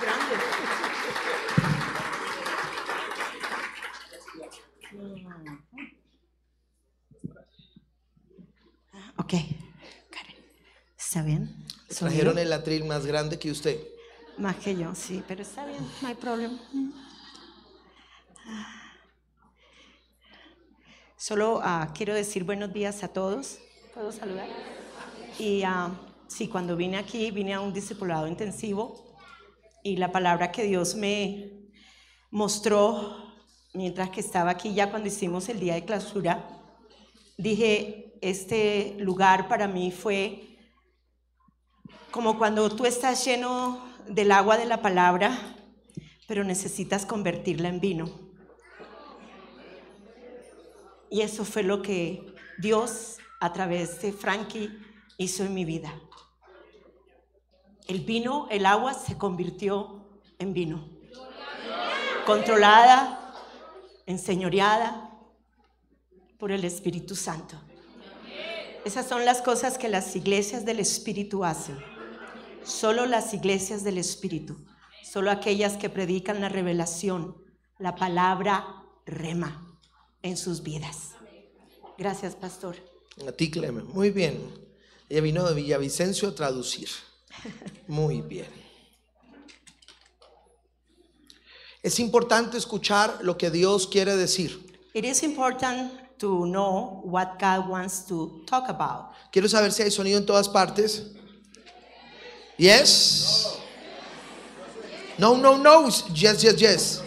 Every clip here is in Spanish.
grande. Ok, Karen. ¿Está bien? Trajeron el atril más grande que usted. Más que yo, sí, pero está bien, no hay problema. Solo ah, quiero decir buenos días a todos. ¿Puedo saludar? Y ah, sí, cuando vine aquí, vine a un discipulado intensivo y la palabra que Dios me mostró mientras que estaba aquí, ya cuando hicimos el día de clausura, dije, este lugar para mí fue como cuando tú estás lleno del agua de la palabra, pero necesitas convertirla en vino. Y eso fue lo que Dios a través de Frankie hizo en mi vida. El vino, el agua se convirtió en vino. Controlada, enseñoreada por el Espíritu Santo. Esas son las cosas que las iglesias del Espíritu hacen. Solo las iglesias del Espíritu, solo aquellas que predican la revelación, la palabra rema en sus vidas. Gracias, pastor. A ti, Clemen. Muy bien. Ella vino de Villavicencio a traducir. Muy bien. Es importante escuchar lo que Dios quiere decir. It is important to know what God wants to talk about. Quiero saber si hay sonido en todas partes. Yes? No, no, no. Yes, yes, yes.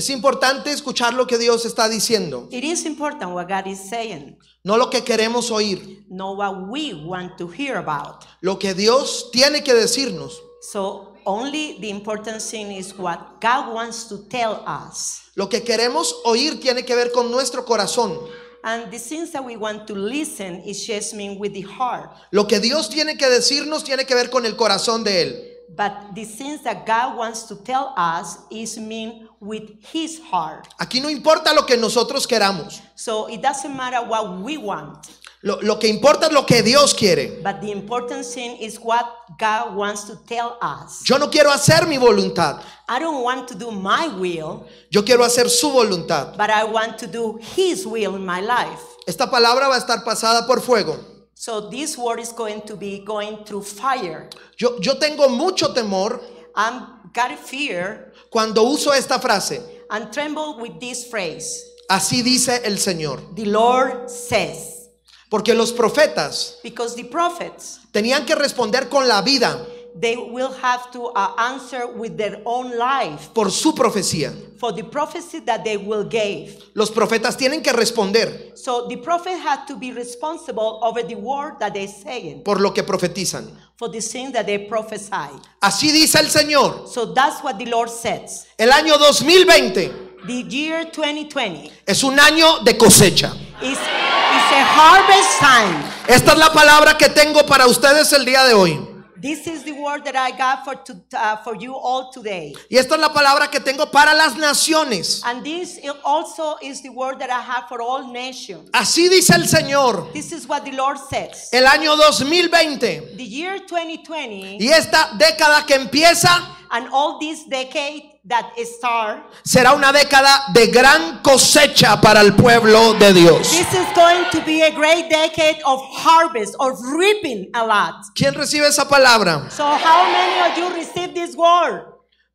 Es importante escuchar lo que Dios está diciendo, It is important what God is saying, no lo que queremos oír, not what we want to hear about. lo que Dios tiene que decirnos. So only the important thing is what God wants to tell us. Lo que queremos oír tiene que ver con nuestro corazón. And the things that we want to listen is just mean with the heart. Lo que Dios tiene que decirnos tiene que ver con el corazón de Él. But the things that God wants to tell us is mean with his heart. Aquí no importa lo que nosotros queramos. So it doesn't matter what we want, Lo, lo que importa es lo que Dios quiere. but the important thing is what God wants to tell us. Yo no quiero hacer mi voluntad. I don't want to do my will, Yo quiero hacer su voluntad. but I want to do his will in my life. Esta palabra va a estar pasada por fuego. So this word is going to be going through fire. Yo, yo tengo mucho temor I'm got fear cuando uso esta frase. and tremble with this phrase. Así dice el Señor. The Lord says, Porque los profetas because the prophets tenían que responder con la vida they will have to uh, answer with their own life por su profecía. for the prophecy that they will give. Los profetas tienen que responder So the prophet had to be responsible over the word that they're saying, por lo que profetizan. for the thing that they prophesy. Así dice el Señor. So that's what the Lord says. El año 2020 The year 2020 es un año de cosecha. is, is a harvest time. Esta es la palabra que tengo para ustedes el día de hoy. This is the word that I got for, to, uh, for you all today. Y esta es la palabra que tengo para las naciones. And this also is the word that I have for all nations. Así dice el Señor. This is what the Lord says. El año 2020 The year 2020 y esta década que empieza and all this decade that start, será una década de gran cosecha para el pueblo de Dios. this is going to be a great decade of harvest, of reaping a lot. ¿Quién recibe esa palabra? So how many of you receive this word?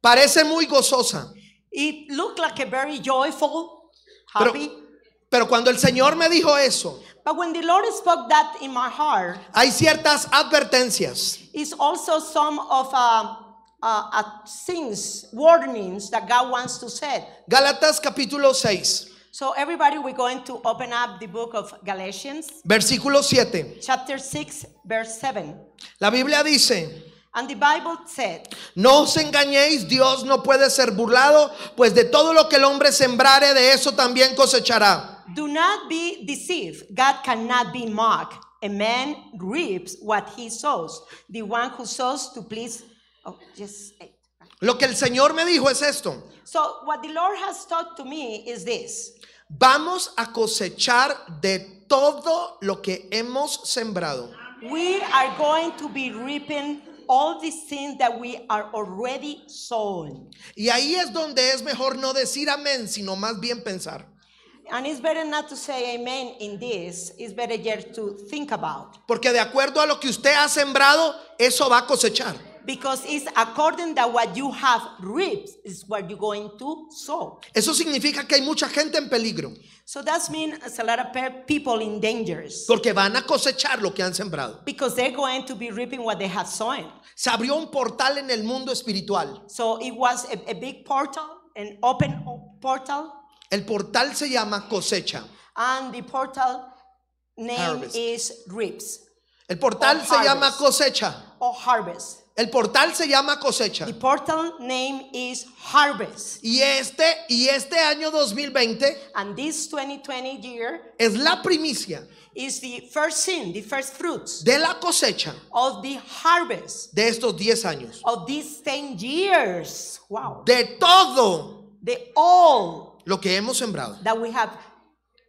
Parece muy gozosa, It looked like a very joyful, pero, happy. pero cuando el Señor me dijo eso, But when the Lord spoke that in my heart, hay ciertas advertencias. it's also some of uh, uh, things, warnings that God wants to say. Gálatas capítulo 6, So everybody, we're going to open up the book of Galatians, versículo 7. chapter 6, verse 7. La Biblia dice, And the Bible said, no os engañéis, Dios no puede ser burlado, pues de todo lo que el hombre sembrare, de eso también cosechará. Do not be deceived. God cannot be mocked. A man reaps what he sows. The one who sows to please. Oh, just. eight. Lo que el Señor me dijo es esto. So, what the Lord has taught to me is this Vamos a cosechar de todo lo que hemos sembrado. we are going to be reaping all these things that we are already sown. Y ahí es donde es mejor no decir amén, sino más bien pensar. And it's better not to say amen in this. It's better just to think about. Porque de acuerdo a lo que usted ha sembrado, eso va a cosechar. Because it's according that what you have reaped is what you're going to sow. Eso significa que hay mucha gente en peligro, So that means a lot of pe- people in dangers. porque van a cosechar lo que han sembrado. Because they're going to be reaping what they have sown. Se abrió un portal en el mundo espiritual. So it was a, a big portal, an open o- portal. El portal se llama cosecha. And the portal name Harvest. is reaps El portal Or se llama harvest. cosecha. or harvest. El portal se llama cosecha. The portal name is harvest. Y este y este año 2020 And this 2020 year es la primicia is the first sin, the first fruits de la cosecha of the harvest de estos 10 años. of these 10 years. Wow. De todo The all lo que hemos sembrado. that we have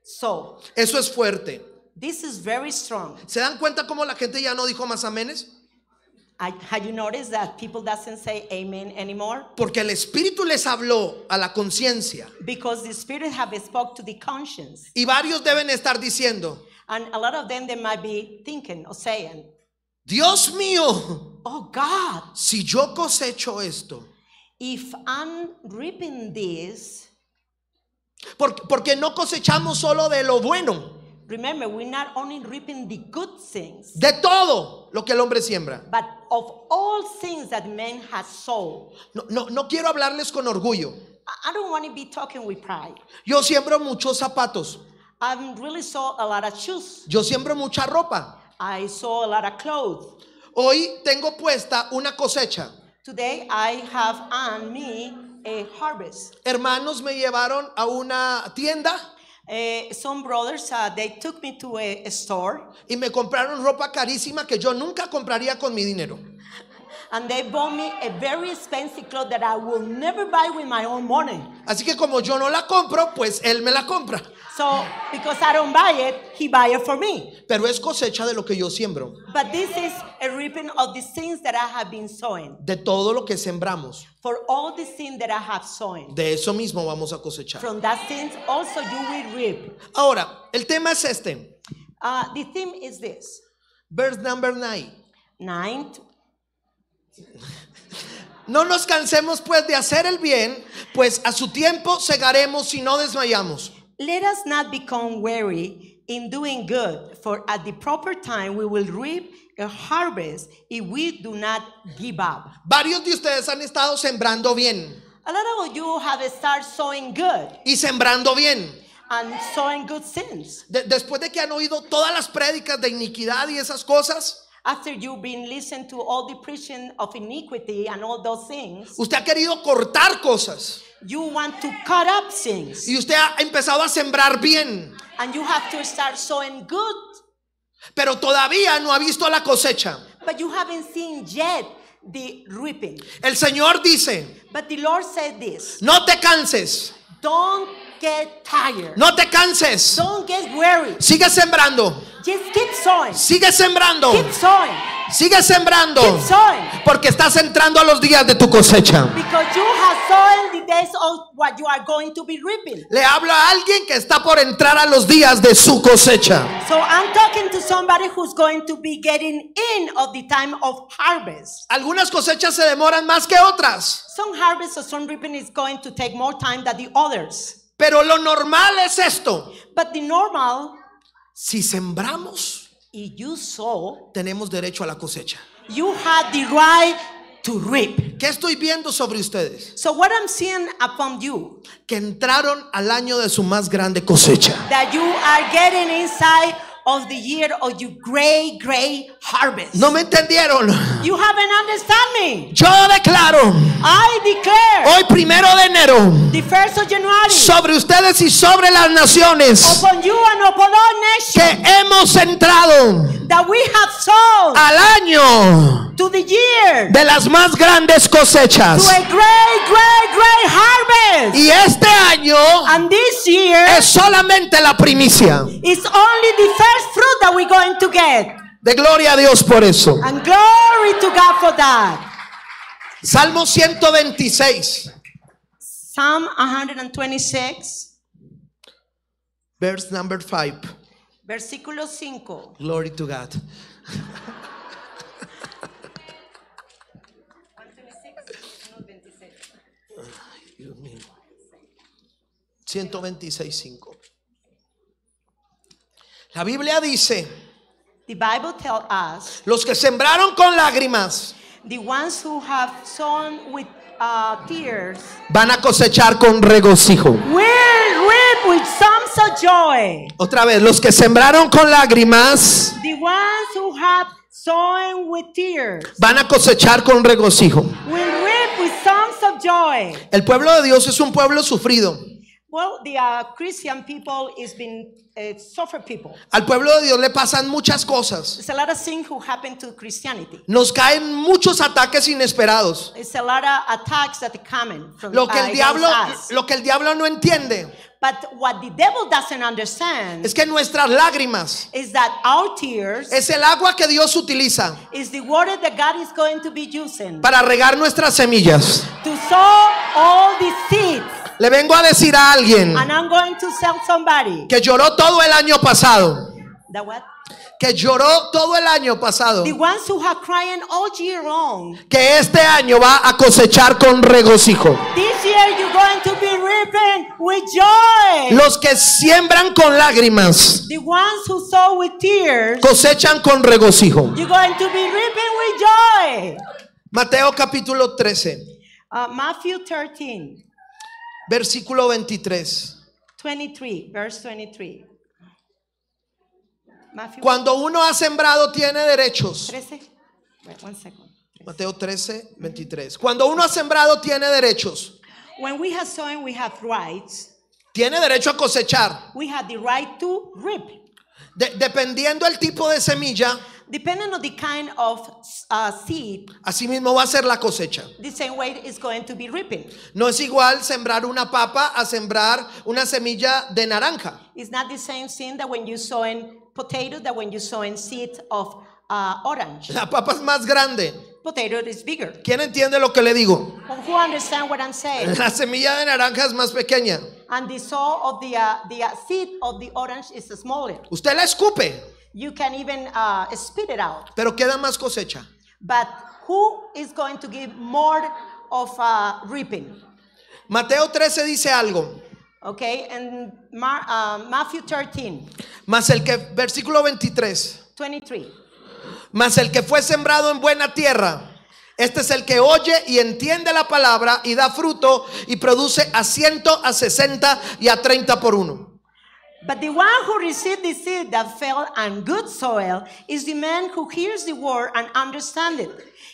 sown. Eso es fuerte. This is very strong. ¿Se dan cuenta cómo la gente ya no dijo más amenes? I, have you noticed that people doesn't say amen anymore? Porque el Espíritu les habló a la conciencia. Because the Spirit have spoke to the conscience. Y varios deben estar diciendo, And a lot of them, they might be thinking or saying, Dios mío, Oh God, si yo cosecho esto, if I'm reaping this, porque, porque no cosechamos solo de lo bueno, remember, we're not only reaping the good things, de todo lo que el hombre siembra. but of all things that man has sown. No, no, no quiero hablarles con orgullo. I I don't want to be talking with pride. Yo siembro muchos zapatos, I'm really saw a lot of shoes. yo siembro mucha ropa. I saw a lot of clothes. Hoy tengo puesta una cosecha. Today I have on me a harvest. Hermanos me llevaron a una tienda Uh, some brothers, uh, they took me to a, a store y me compraron ropa carísima que yo nunca compraría con mi dinero. And they bought me a very expensive clothes that I will never buy with my own money. Así que como yo no la compro, pues él me la compra. So because I don't buy it, he buy it for me. Pero es cosecha de lo que yo siembro, But this is a reaping of the things that I have been sowing. de todo lo que sembramos. For all the things that I have sown. De eso mismo vamos a cosechar. From that things also you will reap. Ahora, el tema es este. Uh, the theme is this. Verse number 9. Nine. No nos cansemos pues de hacer el bien, pues a su tiempo segaremos si no desmayamos. Let us not become weary in doing good, for at the proper time we will reap a harvest if we do not give up. Varios de ustedes han estado sembrando bien A lot of you have started sowing good y sembrando bien. and sowing good things. De- después de que han oído todas las prédicas de iniquidad y esas cosas, After you've been listening to all the preaching of iniquity and all those things, usted ha querido cortar cosas. you want to cut up things. Y usted ha empezado a sembrar bien, and you have to start sowing good, pero todavía no ha visto la cosecha. but you haven't seen yet the reaping. El Señor dice, But the Lord said this no te canses, don't get tired, no te canses, don't get weary, sigue sembrando, just keep sowing, sigue sembrando, keep sowing, sigue sembrando, keep sowing. porque estás entrando a los días de tu cosecha. Because you have sown the days of what you are going to be reaping. Le habla a alguien que está por entrar a los días de su cosecha. So I'm talking to somebody who's going to be getting in of the time of harvest. Algunas cosechas se demoran más que otras, Some harvest or some reaping is going to take more time than the others. Pero lo normal es esto. But the normal, Si sembramos, if you sow, tenemos derecho a la cosecha. you have the right to reap. ¿Qué estoy viendo sobre ustedes? So what I'm seeing upon you, Que entraron al año de su más grande cosecha. that you are getting inside of the year of your great, great harvest. ¿No me entendieron? You haven't understand me. Yo declaro I declare hoy primero de enero the first of January sobre ustedes y sobre las naciones upon you and upon all nations que hemos entrado that we have sown al año to the year de las más grandes to cosechas. a great, great, great harvest. Y este año And this year es solamente la primicia. is only the first fruit that we're going to get. De gloria a Dios por eso. And glory to God for that. Salmo 126, Psalm 126, verse number 5. versículo 5. Glory to God. 126.5. La Biblia dice, The Bible tells us los que sembraron con lágrimas the ones who have sown with uh, tears van a cosechar con regocijo. will reap with of joy. Otra vez, los que sembraron con lágrimas The ones who have sown with tears van a cosechar con regocijo. will reap with of joy. El pueblo de Dios es un pueblo sufrido. Well, the uh, Christian people is been uh, suffer people. Al pueblo de Dios le pasan muchas cosas. There's a lot of things who happen to Christianity. Nos caen muchos ataques inesperados. It's a lot of attacks that coming from Lo que uh, el diablo, against us. lo que el diablo no entiende But what the devil doesn't understand es que nuestras lágrimas is that our tears es el agua que Dios utiliza is the water that God is going to be using para regar nuestras semillas. to sow all the seeds. Le vengo a decir a alguien And I'm going to tell somebody que lloró todo el año pasado, that what? que lloró todo el año pasado, The ones who have crying all year long. que este año va a cosechar con regocijo. This year you're going to be reaping with joy. Los que siembran con lágrimas The ones who sow with tears, cosechan con regocijo. you're going to be reaping with joy. Mateo capítulo 13, Uh, Matthew 13, versículo 23. 23, verse 23. Matthew Cuando uno ha sembrado tiene derechos. 13. Wait, one second. Mateo 13, 23. Cuando uno ha sembrado tiene derechos. When we have sown, we have rights. Tiene derecho a cosechar. We have the right to reap. De- dependiendo el tipo de semilla, Depending on the kind of uh, seed, así mismo va a ser la cosecha. the same way is going to be reaping. No es igual sembrar una papa a sembrar una semilla de naranja. It's not the same thing that when you sow in potato that when you sow in seed of uh, orange. La papa es más grande. Potato is bigger. ¿Quién entiende lo que le digo? Who understand what I'm saying? La semilla de naranja es más pequeña. And the soul of the uh, the uh, seed of the orange is smaller. Usted la escupe, You can even uh, spit it out. pero queda más cosecha. But who is going to give more of uh, reaping? Mateo 13 dice algo. Okay, and Mar- uh, Matthew 13, Mas el que, versículo 23. 23. Mas el que fue sembrado en buena tierra, este es el que oye y entiende la palabra y da fruto y produce a ciento, a sesenta y a treinta por uno. But the one who received the seed that fell on good soil is the man who hears the word and understands it.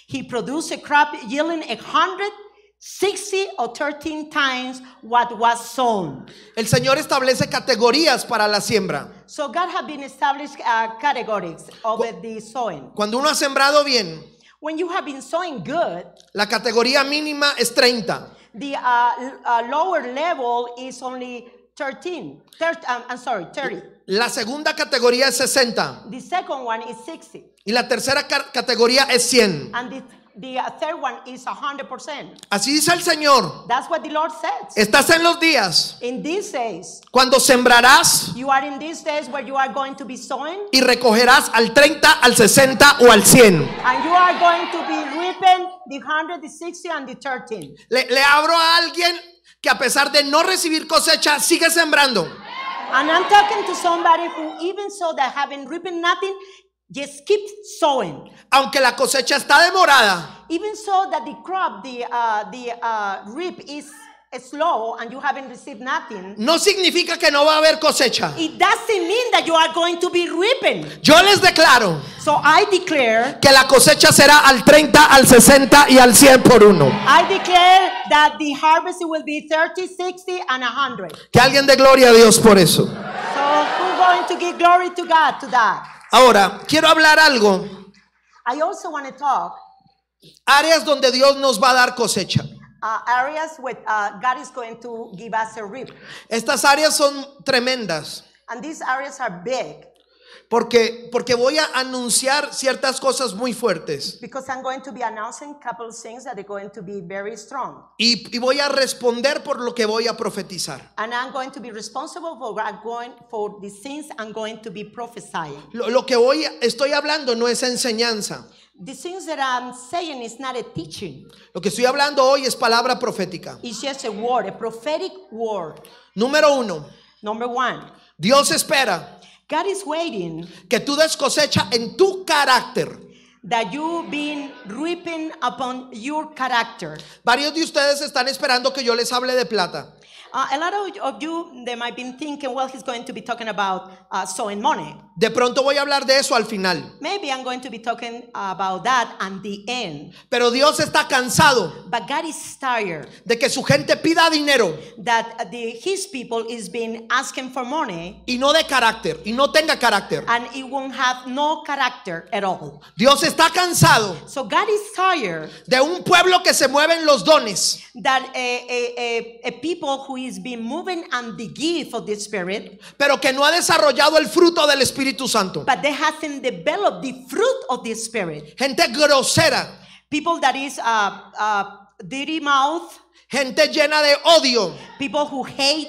He produces a crop yielding a hundred, sixty, or thirteen times what was sown. El Señor establece categorías para la siembra. So God has been established uh, categories of the sowing. Cuando uno ha sembrado bien, When you have been sowing good, la categoría mínima es 30. the uh, uh, lower level is only 13. Thir- um, I'm sorry, 30. La segunda categoría es 60. The second one is 60. Y la tercera ca- categoría es 100. And the, the uh, third one is 100%. Así dice el Señor. That's what the Lord says. Estás en los días In these days, cuando sembrarás you are in these days where you are going to be sowing y recogerás al 30, al 60 o al 100. and you are going to be reaping the 100, the 60, and the 13. Le, le abro a alguien que a pesar de no recibir cosecha, sigue sembrando. And I'm talking to somebody who even so that haven't reaping nothing, just keep sowing. Aunque la cosecha está demorada, Even so that the crop, the uh, the uh, reap is slow and you haven't received nothing, no significa que no va a haber cosecha. it doesn't mean that you are going to be reaping. Yo les declaro So I declare, que la cosecha será al 30, al 60 y al 100 por uno. I declare that the harvest will be 30, 60, and 100. Que alguien dé gloria a Dios por eso. So we're going to give glory to God to that. Ahora, quiero hablar algo. I also want to talk Áreas donde Dios nos va a dar cosecha. Uh, areas where uh, God is going to give us a reap. Estas áreas son tremendas. And these areas are big. Porque, porque voy a anunciar ciertas cosas muy fuertes. because I'm going to be announcing a couple of things that are going to be very strong. Y, y voy a responder por lo que voy a profetizar. And I'm going to be responsible for I'm going for the things I'm going to be prophesying. Lo, lo que voy, estoy hablando no es enseñanza. The things that I'm saying is not a teaching. Lo que estoy hablando hoy es palabra profética. It's just a word, a prophetic word. Número uno, Number one, Dios espera God is waiting que tú des cosecha en tu carácter. that you've been reaping upon your character. Varios de ustedes están esperando que yo les hable de plata. Uh, a lot of, of you, they might be thinking, well, he's going to be talking about uh, sowing money. De pronto voy a hablar de eso al final. Maybe I'm going to be talking about that at the end. Pero Dios está cansado But God is tired de que su gente pida dinero that the, his people is being asking for money y no de carácter y no tenga carácter. and it won't have no character at all. Dios está cansado So God is tired de un pueblo que se mueve en los dones, that a, a, a, a people who is being moving on the gift of the Spirit, pero que no ha desarrollado el fruto del Espíritu Santo. but they haven't developed the fruit of the Spirit. Gente grosera, People that is uh, uh, dirty mouth, gente llena de odio, people who hate,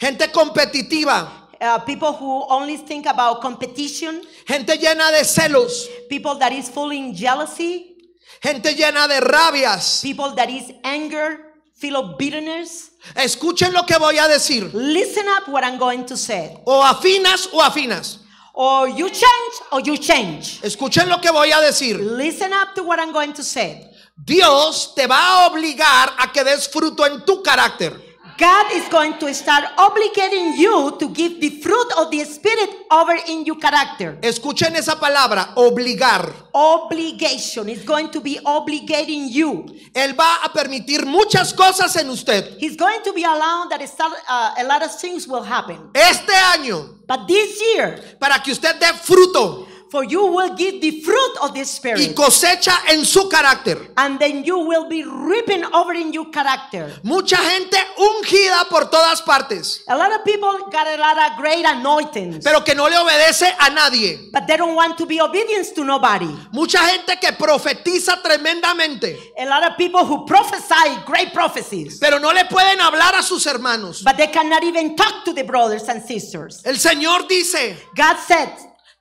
gente competitiva, uh, people who only think about competition, gente llena de celos, people that is full in jealousy, gente llena de rabias. people that is anger, full of bitterness. Escuchen lo que voy a decir. Listen up what I'm going to say. O afinas o afinas. Or you change or you change. Escuchen lo que voy a decir. Listen up to what I'm going to say. Dios te va a obligar a que des fruto en tu carácter. God is going to start obligating you to give the fruit of the Spirit over in your character. Escuchen esa palabra, obligar. Obligation is going to be obligating you. Él va a permitir muchas cosas en usted. He's going to be allowing that it's, uh, a lot of things will happen. Este año, But this year, para que usted dé fruto for you will give the fruit of the y Spirit. cosecha en su carácter. And then you will be reaping over in your character. Mucha gente ungida por todas partes, A lot of people got a lot of great anointings, pero que no le obedece a nadie. but they don't want to be obedient to nobody. Mucha gente que profetiza tremendamente, A lot of people who prophesy great prophecies, pero no le pueden hablar a sus hermanos. but they cannot even talk to the brothers and sisters. El Señor dice, God said,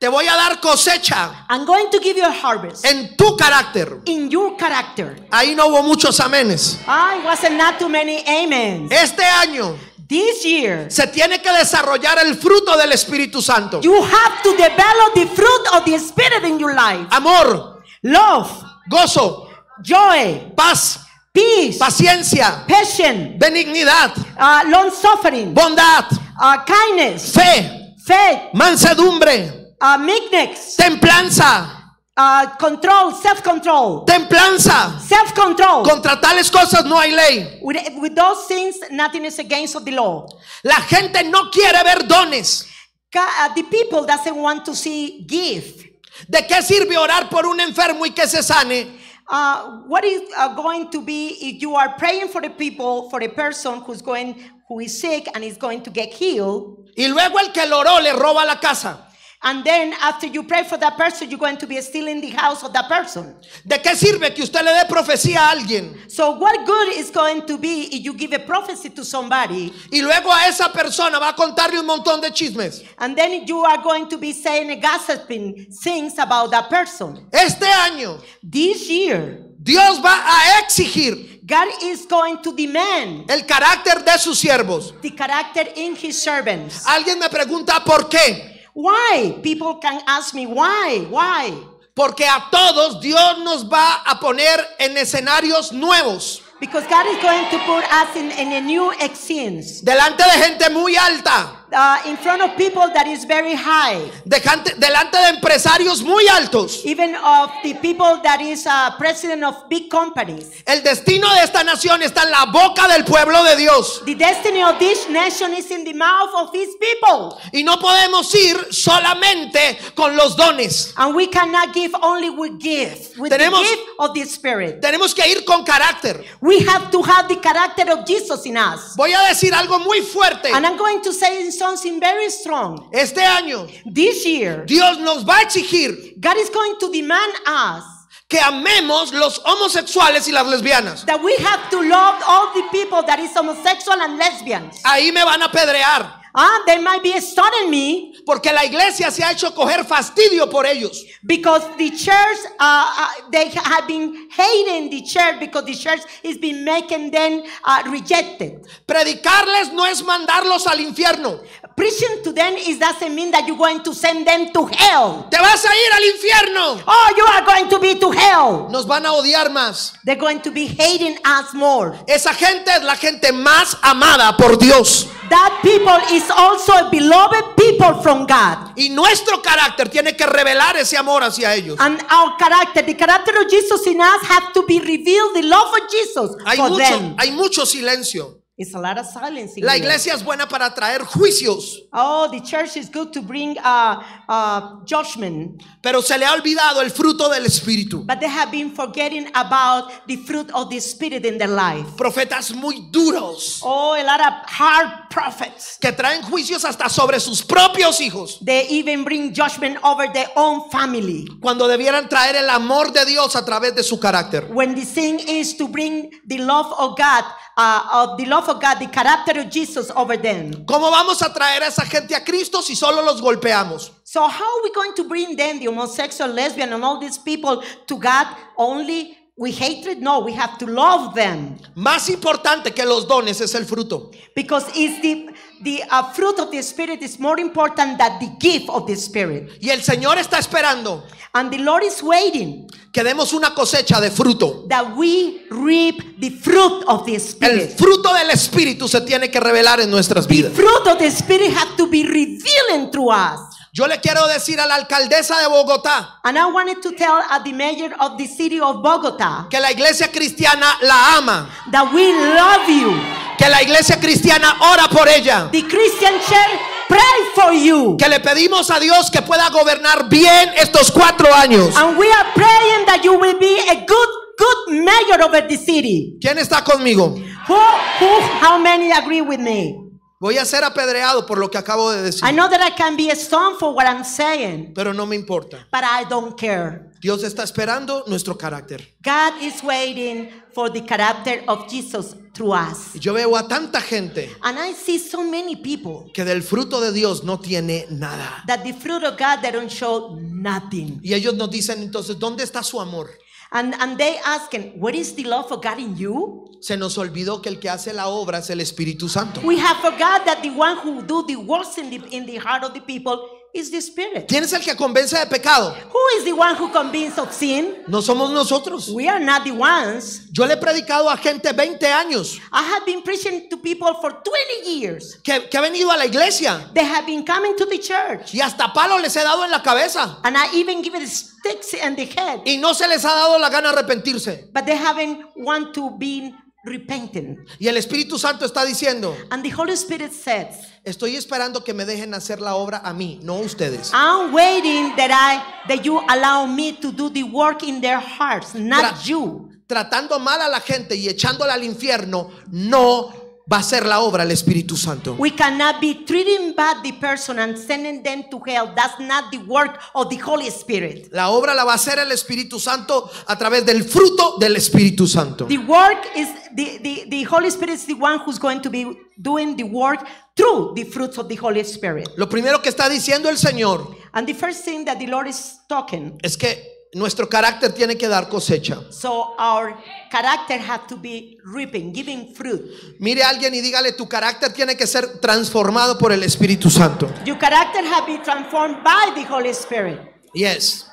te voy a dar cosecha I'm going to give you a harvest en tu carácter. in your character. Ahí no hubo muchos amenes. I wasn't not too many amens. Este año This year, se tiene que desarrollar el fruto del Espíritu Santo. you have to develop the fruit of the Spirit in your life Amor, love, gozo, joy, paz, peace, paciencia, patience, benignidad, uh, long suffering, bondad, uh, kindness, fe, faith, mansedumbre, uh, meekness, templanza, uh, control, self control, templanza. self control. Contra tales cosas no hay ley. With, with those things, nothing is against of the law. La gente no quiere ver dones. Uh, the people doesn't want to see gift. ¿De qué sirve orar por un enfermo y que se sane? Uh, what is uh, going to be if you are praying for the people, for a person who's going, who is sick and is going to get healed, Y luego el que lo oró le roba la casa. And then after you pray for that person, you're going to be stealing the house of that person. ¿De qué sirve que usted le dé profecía a alguien So what good is going to be if you give a prophecy to somebody, y luego a esa persona va a contarle un montón de chismes? and then you are going to be saying and gossiping things about that person? Este año This year, Dios va a exigir God is going to demand el carácter de sus siervos. the character in His servants. Alguien me pregunta por qué. Why? People can ask me why. Why? Porque a todos Dios nos va a poner en escenarios nuevos, Because God is going to put us in, in a new existence. delante de gente muy alta, Uh, in front of people that is very high. de gente- delante de empresarios muy altos. Even of the people that is uh, president of big companies. El destino de esta nación está en la boca del pueblo de Dios. The destiny of this nation is in the mouth of his people. Y no podemos ir solamente con los dones. And we cannot give only with gift, with Tenemos- the gift of the Spirit. Tenemos que ir con carácter. We have to have the character of Jesus in us. Voy a decir algo muy fuerte. And I'm going to say something very strong. Este año This year, Dios nos va a exigir God is going to demand us que amemos los homosexuales y las lesbianas. that we have to love all the people that is homosexual and lesbians. Ahí me van a pedrear. Ah, they might be studying me Porque la iglesia se ha hecho coger fastidio por ellos. because the church, uh, uh, they have been hating the church because the church is been making them uh, rejected. Predicarles no es mandarlos al infierno. Preaching to them is doesn't mean that you're going to send them to hell. Te vas a ir al infierno. Oh, you are going to be to hell. Nos van a odiar más. They're going to be hating us more. Esa gente es la gente más amada por Dios. That people is also a beloved people from God. Y nuestro carácter tiene que revelar ese amor hacia ellos. And our character, the character of Jesus in us, have to be revealed. The love of Jesus Hay for mucho, them. hay mucho silencio. It's a lot of silence. in La here. iglesia es buena para traer juicios, Oh, the church is good to bring uh, uh, judgment, pero se le ha olvidado el fruto del Espíritu. but they have been forgetting about the fruit of the Spirit in their life. Profetas muy duros Oh, a lot of hard prophets. que traen juicios hasta sobre sus propios hijos, They even bring judgment over their own family. cuando debieran traer el amor de Dios a través de su carácter. When the thing is to bring the love of God, uh, of the love of God, the character of Jesus over them. ¿Cómo vamos a traer a esa gente a Cristo si solo los golpeamos? So how are we going to bring them, the homosexual, lesbian, and all these people to God only with hatred? No, we have to love them Más importante que los dones es el fruto. because it's the the uh, fruit of the Spirit is more important than the gift of the Spirit. Y el Señor está esperando And the Lord is waiting que demos una cosecha de fruto. that we reap the fruit of the El Spirit. fruto del Espíritu se tiene que revelar en nuestras The vidas. fruit of the Spirit have to be revealing through us. Yo le quiero decir a la alcaldesa de Bogotá And I wanted to tell uh, the mayor of the city of Bogota que la iglesia cristiana la ama, that we love you. que la iglesia cristiana ora por ella, The Christian church pray for you. que le pedimos a Dios que pueda gobernar bien estos cuatro años. And we are praying that you will be a good, good mayor over the city. ¿Quién está conmigo? Who, who, how many agree with me? Voy a ser apedreado por lo que acabo de decir, I know that I can be stoned for what I'm saying, pero no me importa. but I don't care. Dios está esperando nuestro carácter. God is waiting for the character of Jesus through us. Y yo veo a tanta gente And I see so many people que del fruto de Dios no tiene nada. that the fruit of God they don't show nothing. Y ellos nos dicen entonces, ¿dónde está su amor? And and they asking, what is the love of God in you? Se nos olvidó que el que hace la obra es el Espíritu Santo. We have forgot that the one who do the works in the in the heart of the people is the Spirit. ¿Quién es el que convence de pecado? Who is the one who convinced of sin? No somos nosotros. We are not the ones. Yo le he predicado a gente 20 años I have been preaching to people for 20 years. que, que ha venido a la iglesia They have been coming to the church. y hasta palo les he dado en la cabeza And I even give it sticks in the head. y no se les ha dado la gana arrepentirse. But they haven't want to be repentant. Y el Espíritu Santo está diciendo, And the Holy Spirit says, estoy esperando que me dejen hacer la obra a mí, no a ustedes. I'm waiting that I that you allow me to do the work in their hearts, not Tra- you. Tratando mal a la gente y echándola al infierno, no va a ser la obra el Espíritu Santo. We cannot be treating bad the person and sending them to hell. That's not the work of the Holy Spirit. La obra la va a hacer el Espíritu Santo a través del fruto del Espíritu Santo. The work is the, the, the Holy Spirit is the one who's going to be doing the work through the fruits of the Holy Spirit. Lo primero que está diciendo el Señor And the first thing that the Lord is talking, es que nuestro carácter tiene que dar cosecha. so our character have to be reaping, giving fruit. Mire a alguien y dígale, tu carácter tiene que ser transformado por el Espíritu Santo. Your character have been transformed by the Holy Spirit. Yes.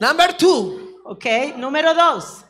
Number two, Okay, número dos.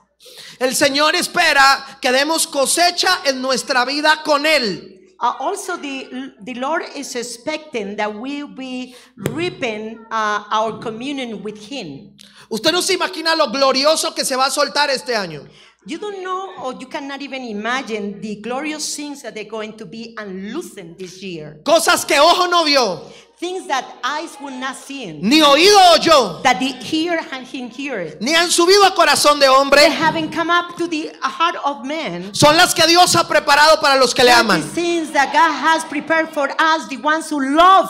el Señor espera que demos cosecha en nuestra vida con Él. Uh, also, the, the Lord is expecting that we'll be reaping uh, our communion with Him. Usted no se imagina lo glorioso que se va a soltar este año. You don't know, or you cannot even imagine the glorious things that they're going to be unloosened this year. Cosas que ojo no vio, Things that eyes will not see, ni oído oyó, that the ear and him hear ni han subido a corazón de They hombre, haven't come up to the heart of man. son las que Dios ha preparado para los que le That the aman. things that God has prepared for us, the ones who love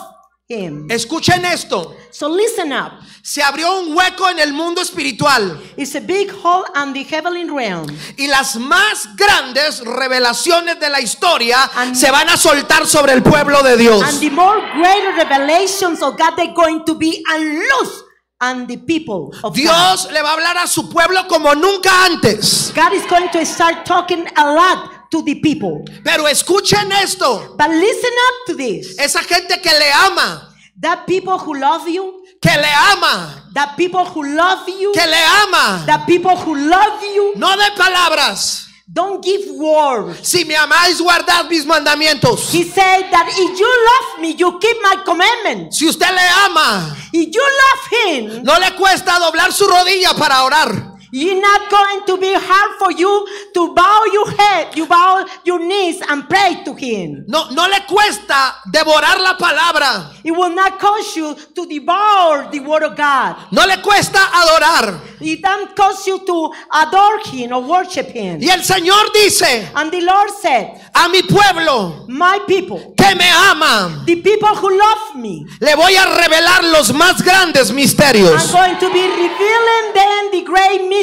Him. Escuchen esto. So listen up. Se abrió un hueco en el mundo espiritual It's a big hole on the heavenly realm. y las más grandes revelaciones de la historia And- se van a soltar sobre el pueblo de Dios. And the more greater revelations of God, they're going to be unloosed on the people of God. Dios le va a hablar a su pueblo como nunca antes. God is going to start talking a lot to the people. Pero escuchen esto. But listen up to this. Esa gente que le ama, That people who love you, que le ama, that people who love you, que le ama. that people who love you, No de palabras. don't give words. Si me amáis, guardad mis mandamientos. He said that if you love me, you keep my commandments. Si usted le ama, If you love him, no le cuesta doblar su rodilla para orar. You're not going to be hard for you to bow your head, you bow your knees and pray to Him. No, no le cuesta devorar la palabra. It will not cause you to devour the Word of God. No le cuesta adorar. It don't cause you to adore Him or worship Him. Y el Señor dice And the Lord said, a mi pueblo My people, que me ama, the people who love me, le voy a revelar los más grandes I'm misterios. going to be revealing them the great mysteries.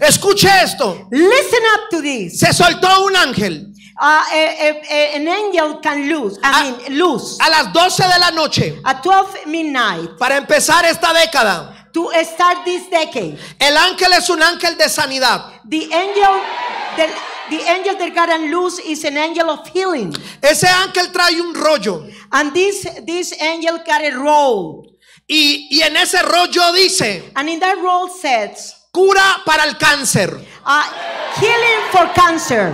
Escuche esto. Listen up to this. Se soltó un ángel Uh, a- a- a- an angel can lose, I Ah. mean, lose a las 12 de la noche at 12 midnight. para empezar esta década. to start this decade. El ángel es un ángel de sanidad. The angel, the, the angel that got loose is an angel of healing, Ese ángel trae un rollo and this this angel got a roll, y, y en ese rollo dice and in that roll says, cura para el cáncer, uh, "Healing for cancer,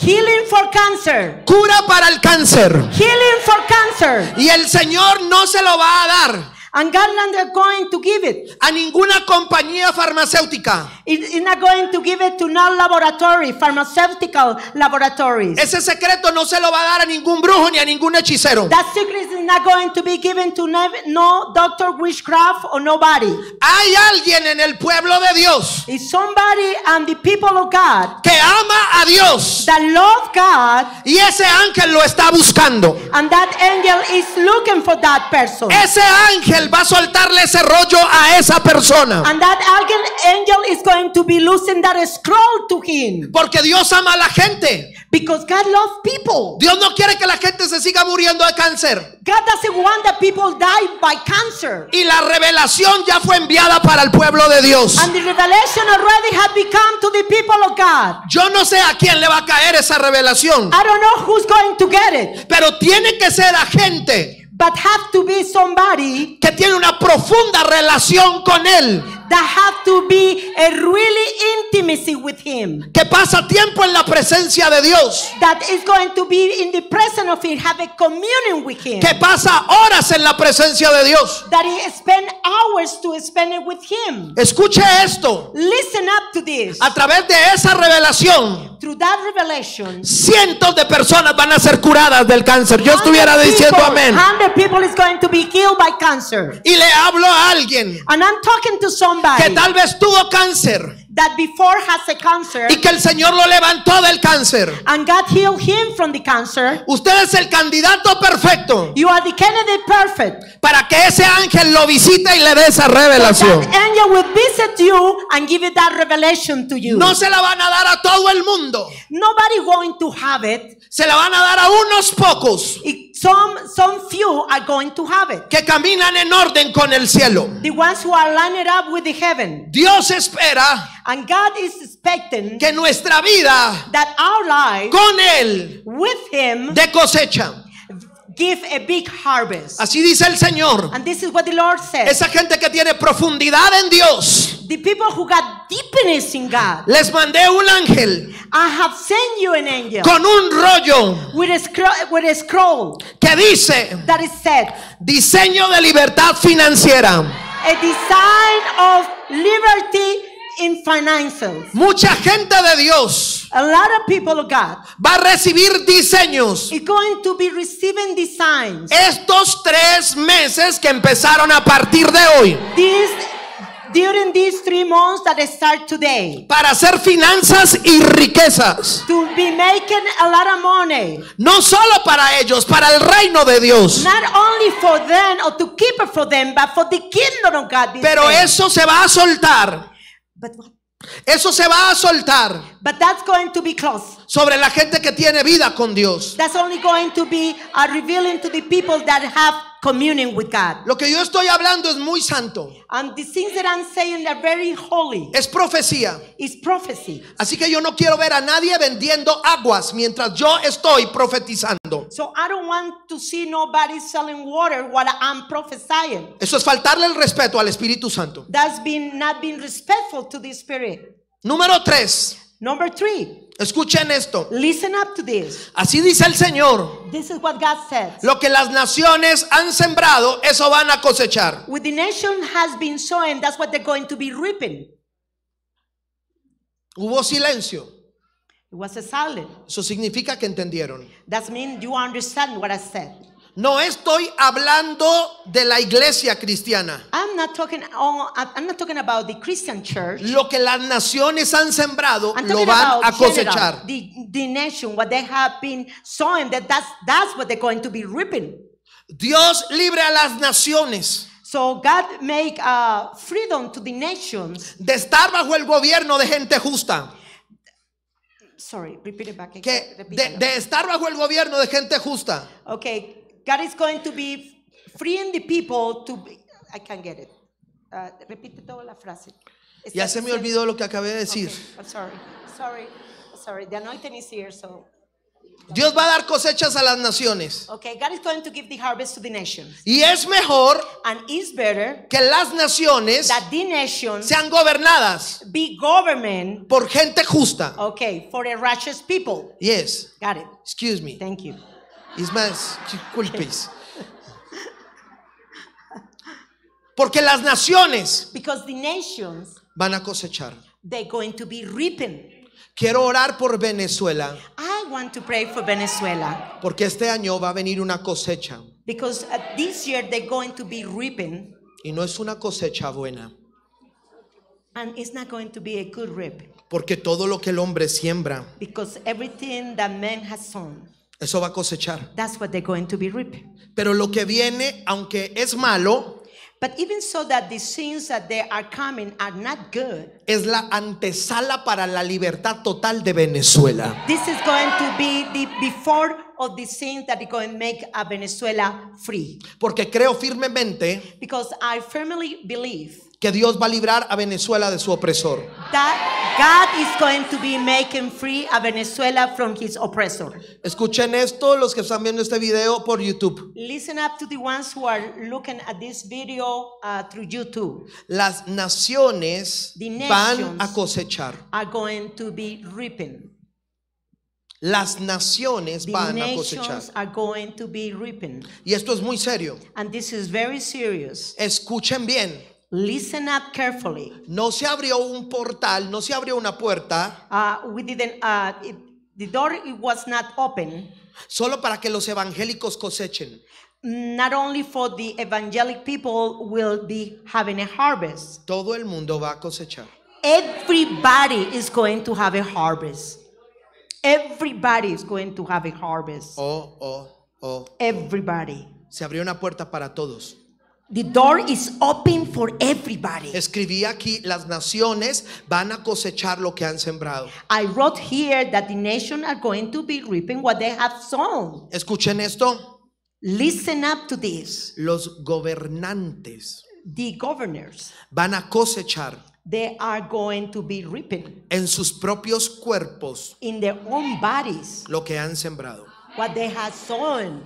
healing for cancer, cura para el cáncer. healing for cancer," Y el Señor no se lo va a dar and God is going to give it. a ninguna compañía farmacéutica. It- It's not going to give it to no laboratory, pharmaceutical laboratories. Ese secreto no se lo va a dar a ningún brujo ni a ningún hechicero. That secret is not going to be given to no, no doctor, witchcraft, or nobody. Hay alguien en el pueblo de Dios It's somebody and the people of God que ama a Dios that love God, y ese ángel lo está buscando. and that angel is looking for that person. Ese ángel va a soltarle ese rollo a esa persona. And that angel, angel is going to be losing that scroll to him. Porque Dios ama a la gente. Because God loves people. Dios no quiere que la gente se siga muriendo de cáncer. God doesn't want that people die by cancer. Y la revelación ya fue enviada para el pueblo de Dios. And the revelation already had become to the people of God. Yo no sé a quién le va a caer esa revelación. I don't know who's going to get it, Pero tiene que ser a gente but have to be somebody que tiene una profunda relación con Él. That have to be a really intimacy with him. Que pasa tiempo en la presencia de Dios. That is going to be in the presence of him, have a communion with him. Que pasa horas en la presencia de Dios. That he spend hours to spend it with him. Escuche esto. Listen up to this. A través de esa revelación, Through that revelation, cientos de personas van a ser curadas del cáncer. Yo estuviera 100 diciendo amén. 100 people is going to be killed by cancer. Y le hablo a alguien And I'm talking to que tal vez tuvo cáncer that before has a cancer y que el Señor lo levantó del cáncer. and God healed him from the cancer. Usted es el candidato perfecto You are the candidate perfect. para que ese ángel lo visite y le dé esa That revelación. angel will visit you and give you that revelation to you. No se la van a dar a todo el mundo. Nobody going to have it. Se la van a dar a unos pocos some few are going to have it. que caminan en orden con el cielo. The ones who are lined up with the heaven. Dios espera And God is expecting que nuestra vida that our life con Él with Him de cosecha. give a big harvest. Así dice el Señor. And this is what the Lord says. Esa gente que tiene profundidad en Dios. The people who got deepness in God. Les mandé un ángel I have sent you an angel con un rollo with a, scro- with a scroll que dice that is said, diseño de libertad financiera. a design of liberty in finances. Mucha gente de Dios A lot of people of God va a recibir diseños is going to be receiving designs. estos tres meses que empezaron a partir de hoy These during these three months that start today para hacer finanzas y riquezas. to be making a lot of money. No solo para ellos, para el reino de Dios. Not only for them or to keep it for them, but for the kingdom of God. Pero day. eso se va a soltar. But, what? Eso se va a soltar but that's going to be close. sobre la gente que tiene vida con Dios. That's only going to be uh, revealing to the people that have communion with God. Lo que yo estoy hablando es muy santo. And the things that I'm saying are very holy. Es profecía. It's prophecy. Así que yo no quiero ver a nadie vendiendo aguas mientras yo estoy profetizando. So I don't want to see nobody selling water while I'm prophesying. Eso es faltarle el respeto al Espíritu Santo. That's been not being respectful to the Spirit. Número tres. Number three, Escuchen esto. listen up to this. Así dice el Señor. This is what God says. Lo que las naciones han sembrado, eso van a cosechar. With the nation has been sowing, that's what they're going to be reaping. Hubo silencio. It was a silent. Eso significa que entendieron. That means you understand what I said. No estoy hablando de la iglesia cristiana. I'm not talking. Oh, I'm not talking about the Christian church. Lo que las naciones han sembrado, I'm lo van a general, cosechar. the, the nation, what they have been sowing. That that's that's what they're going to be reaping. Dios libre a las naciones So God make uh, freedom to the nations. de estar bajo el gobierno de gente justa. Sorry, repeat it back. again. Que de, de estar bajo el gobierno de gente justa. Okay, God is going to be freeing the people to. Be, I can't get it. Uh, repite toda la frase. Ya se me olvidó lo que acabé de decir. Okay, I'm sorry, sorry, sorry. The anointing is here, so. Dios va a dar cosechas a las naciones. Okay, God is going to give the harvest to the nations, Y es mejor and it's better que las naciones that the nations sean gobernadas be government. por gente justa. Okay, for the righteous people. Yes. Got it. Excuse me. Thank you. Es más. Porque las naciones Because the nations van a cosechar. they're going to be reaping. Quiero orar por Venezuela, I want to pray for Venezuela porque este año va a venir una cosecha. because uh, this year they're going to be reaping, Y no es una cosecha buena, and it's not going to be a good reap porque todo lo que el hombre siembra, because everything that man has sown, eso va a cosechar. that's what they're going to be reaping. Pero lo que viene, aunque es malo, But even so that the sins that they are coming are not good, es la antesala para la libertad total de Venezuela. this is going to be the before of the sins that are going to make a Venezuela free. Porque creo firmemente Because I firmly believe que Dios va a librar a Venezuela de su opresor. that God is going to be making free a Venezuela from his oppressor. Escuchen esto los que están viendo este video por YouTube. Listen up to the ones who are looking at this video uh, through YouTube. Las naciones van a cosechar. Are going to be reaping. Las naciones The van a cosechar. are going to be reaping. Y esto es muy serio. And this is very serious. Escuchen bien. Listen up carefully. No se abrió un portal, no se abrió una puerta Uh, we didn't. Uh, it, the door it was not open. solo para que los evangélicos cosechen. Not only for the evangelic people will be having a harvest. Todo el mundo va a cosechar. Everybody is going to have a harvest. Everybody is going to have a harvest. Oh, oh, oh. Everybody. Se abrió una puerta para todos. The door is open for everybody. Escribí aquí, las naciones van a cosechar lo que han sembrado. I wrote here that the nation are going to be reaping what they have sown. Escuchen esto. Listen up to this. Los gobernantes The governors, van a cosechar they are going to be reaping en sus propios cuerpos in their own bodies lo que han sembrado. what they have sown.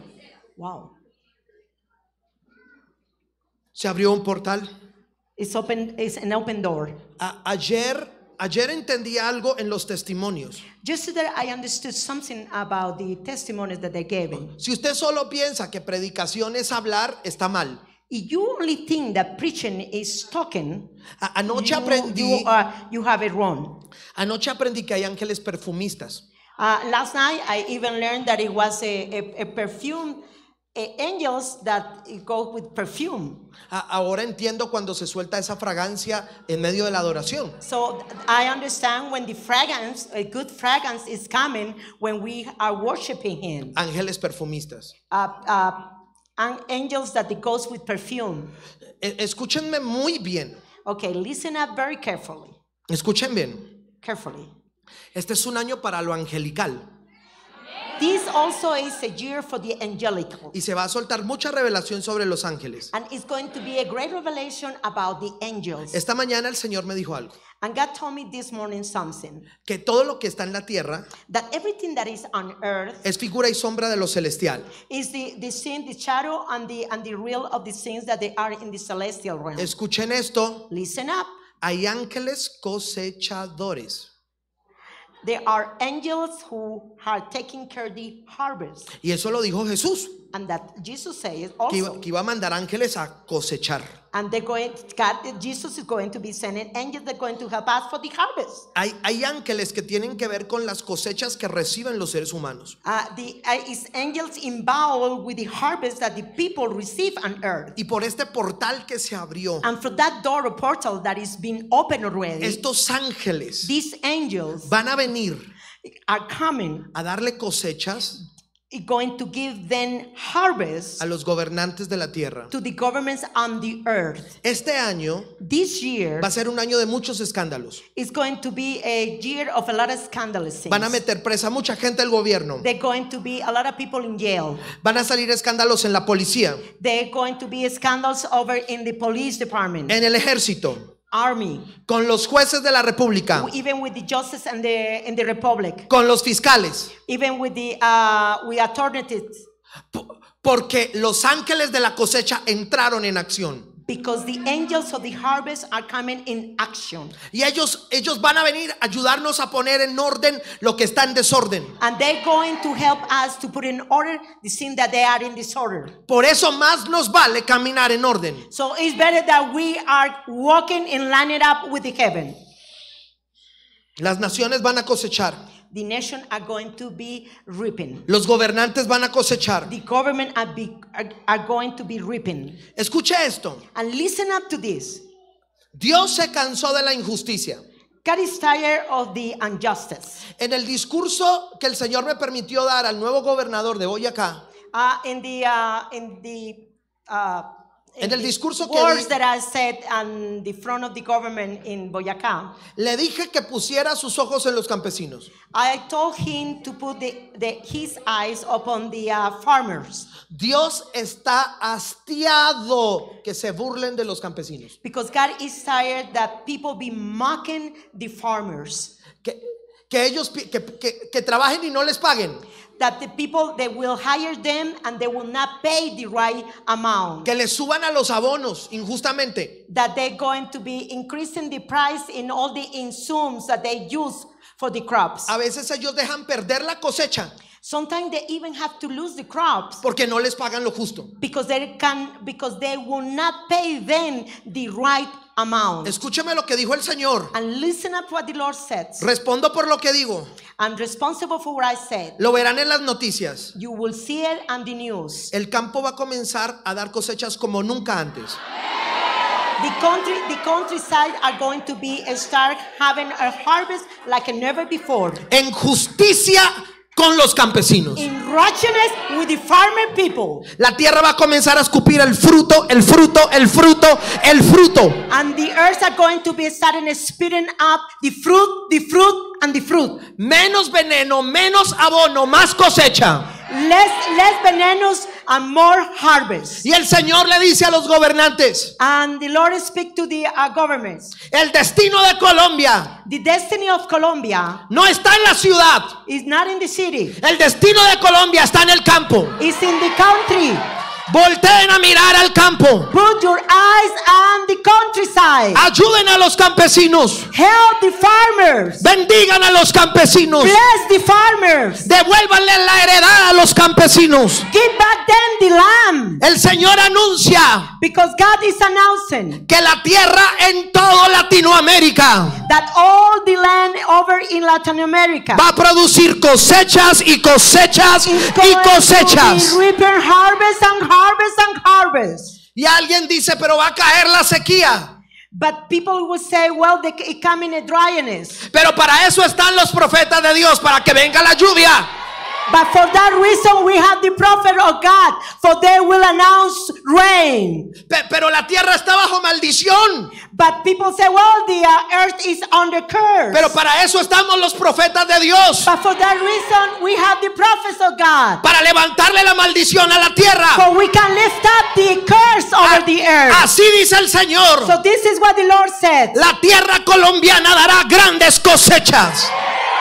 Wow. Se abrió un portal. It's open, it's an open door. A- ayer, ayer entendí algo en los testimonios. Just so that I understood something about the testimonies that they gave. Si usted solo piensa que predicación es hablar, está mal. you only think that preaching is talking, anoche you, aprendí, you, are- you have it wrong. anoche aprendí que hay ángeles perfumistas. Uh, last night, I even learned that it was a, a, a perfume, angels that go with perfume. Ahora entiendo cuando se suelta esa fragancia en medio de la adoración. So I understand when the fragrance, a good fragrance is coming when we are worshiping Him. Ángeles perfumistas. Uh, uh, and angels that it goes with perfume. Escúchenme muy bien. Okay, listen up very carefully. Escuchen bien. Carefully. Este es un año para lo angelical This also is a year for the angelical. y se va a soltar mucha revelación sobre los ángeles. And it's going to be a great revelation about the angels. Esta mañana el Señor me dijo algo, And God told me this morning something que todo lo que está en la tierra that everything that is on earth es figura y sombra de lo celestial. is the, the sin, the shadow, and the and the real of the sins that they are in the celestial realm. Escuchen esto, Listen up. hay ángeles cosechadores. There are angels who are taking care of the harvest. Y eso lo dijo Jesús, And that Jesus que iba, also. que iba a mandar ángeles a cosechar. And they're going, God, Jesus is going to be sending angels that are going to help us for the harvest. Hay, hay ángeles que tienen que ver con las cosechas que reciben los seres humanos. Uh, the uh, is angels involved with the harvest that the people receive on earth. Y por este portal que se abrió, And for that door or portal that is being opened already, estos ángeles these angels van a venir are coming, a darle cosechas going to give them harvest a los gobernantes de la tierra. to the governments on the earth. Este año This year va a ser un año de muchos escándalos. is going to be a year of a lot of scandalous things. Van a meter presa a mucha gente del gobierno. They're going to be a lot of people in jail. Van a salir escándalos en la policía, They're going to be scandals over in the police department, en el ejército, army, con los jueces de la república, even with the justice and the in the republic, con los fiscales. even with the uh, with authorities, Po- Porque los ángeles de la cosecha entraron en acción. Because the angels of the harvest are coming in action, Y ellos, ellos van a venir a ayudarnos a poner en orden lo que está en desorden. and they're going to help us to put in order the sin that they are in disorder. Por eso más nos vale caminar en orden. So it's better that we are walking and lining up with the heaven. Las naciones van a cosechar. The nation are going to be reaping. Los gobernantes van a cosechar. The government are, be, are, are going to be reaping. Escuche esto. And listen up to this. Dios se cansó de la injusticia. God is tired of the injustice. En el discurso que el Señor me permitió dar al nuevo gobernador de Boyacá, Uh, in the uh, in the uh, En el the discurso que words di- that I said on the front of the government in Boyacá, le dije que pusiera sus ojos en los campesinos. I told him to put the, the, his eyes upon the uh, farmers Dios está hastiado que se burlen de los campesinos. because God is tired that people be mocking the farmers. Que, que ellos que, que- que trabajen y no les paguen. That the people they will hire them and they will not pay the right amount. Que les suban a los abonos injustamente. that they're going to be increasing the price in all the insumes that they use for the crops. A veces ellos dejan perder la cosecha Sometimes they even have to lose the crops porque no les pagan lo justo. because they can because they will not pay them the right amount. Escúcheme lo que dijo el Señor. And listen up what the Lord says. Respondo por lo que digo. I'm responsible for what I said. Lo verán en las noticias. You will see it on the news. El campo va a comenzar a dar cosechas como nunca antes. The country, the countryside are going to be start having a harvest like never before. En justicia con los campesinos. In righteousness with the farmer people. La tierra va a comenzar a escupir el fruto, el fruto, el fruto, el fruto. And the earth are going to be starting spitting up the fruit, the fruit, and the fruit. Menos veneno, menos abono, más cosecha. Less, less venenos and more harvest. Y el Señor le dice a los gobernantes, And the Lord speak to the uh, governments. el destino de Colombia The destiny of Colombia no está en la ciudad. is not in the city. El destino de Colombia está en el campo. It's in the country. Volteen a mirar al campo. Put your eyes on the countryside. Ayuden a los campesinos. Help the farmers. Bendigan a los campesinos. Bless the farmers. Devuélvanle la heredad a los campesinos. Give back them the land. El Señor anuncia Because God is announcing que la tierra en toda Latinoamérica that all the land over in Latin America va a producir cosechas y cosechas y cosechas. reaping harvest and harvest and harvest. Y alguien dice, pero va a caer la sequía. But people will say, well, they it come in a dryness. Pero para eso están los profetas de Dios, para que venga la lluvia. But for that reason, we have the prophet of God, for they will announce rain. Pe- Pero la tierra está bajo maldición. But people say, well, the uh, earth is under curse. Pero para eso estamos los profetas de Dios. but for that reason, we have the prophets of God. Para levantarle la maldición a la tierra. So we can lift up the curse over the earth. Así dice el Señor. So this is what the Lord said. La tierra colombiana dará grandes cosechas.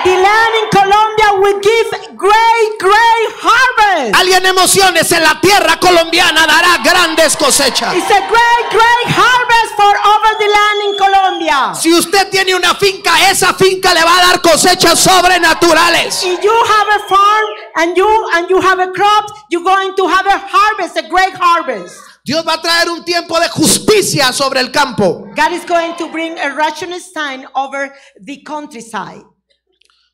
The land in Colombia will give great, great harvest. Alguien emociones en la tierra colombiana dará grandes cosechas. It's a great, great harvest for over the land in Colombia. Si usted tiene una finca, esa finca le va a dar cosechas sobrenaturales. If you have a farm and you and you have a crop, you're going to have a harvest, a great harvest. Dios va a traer un tiempo de justicia sobre el campo. God is going to bring a righteousness sign over the countryside.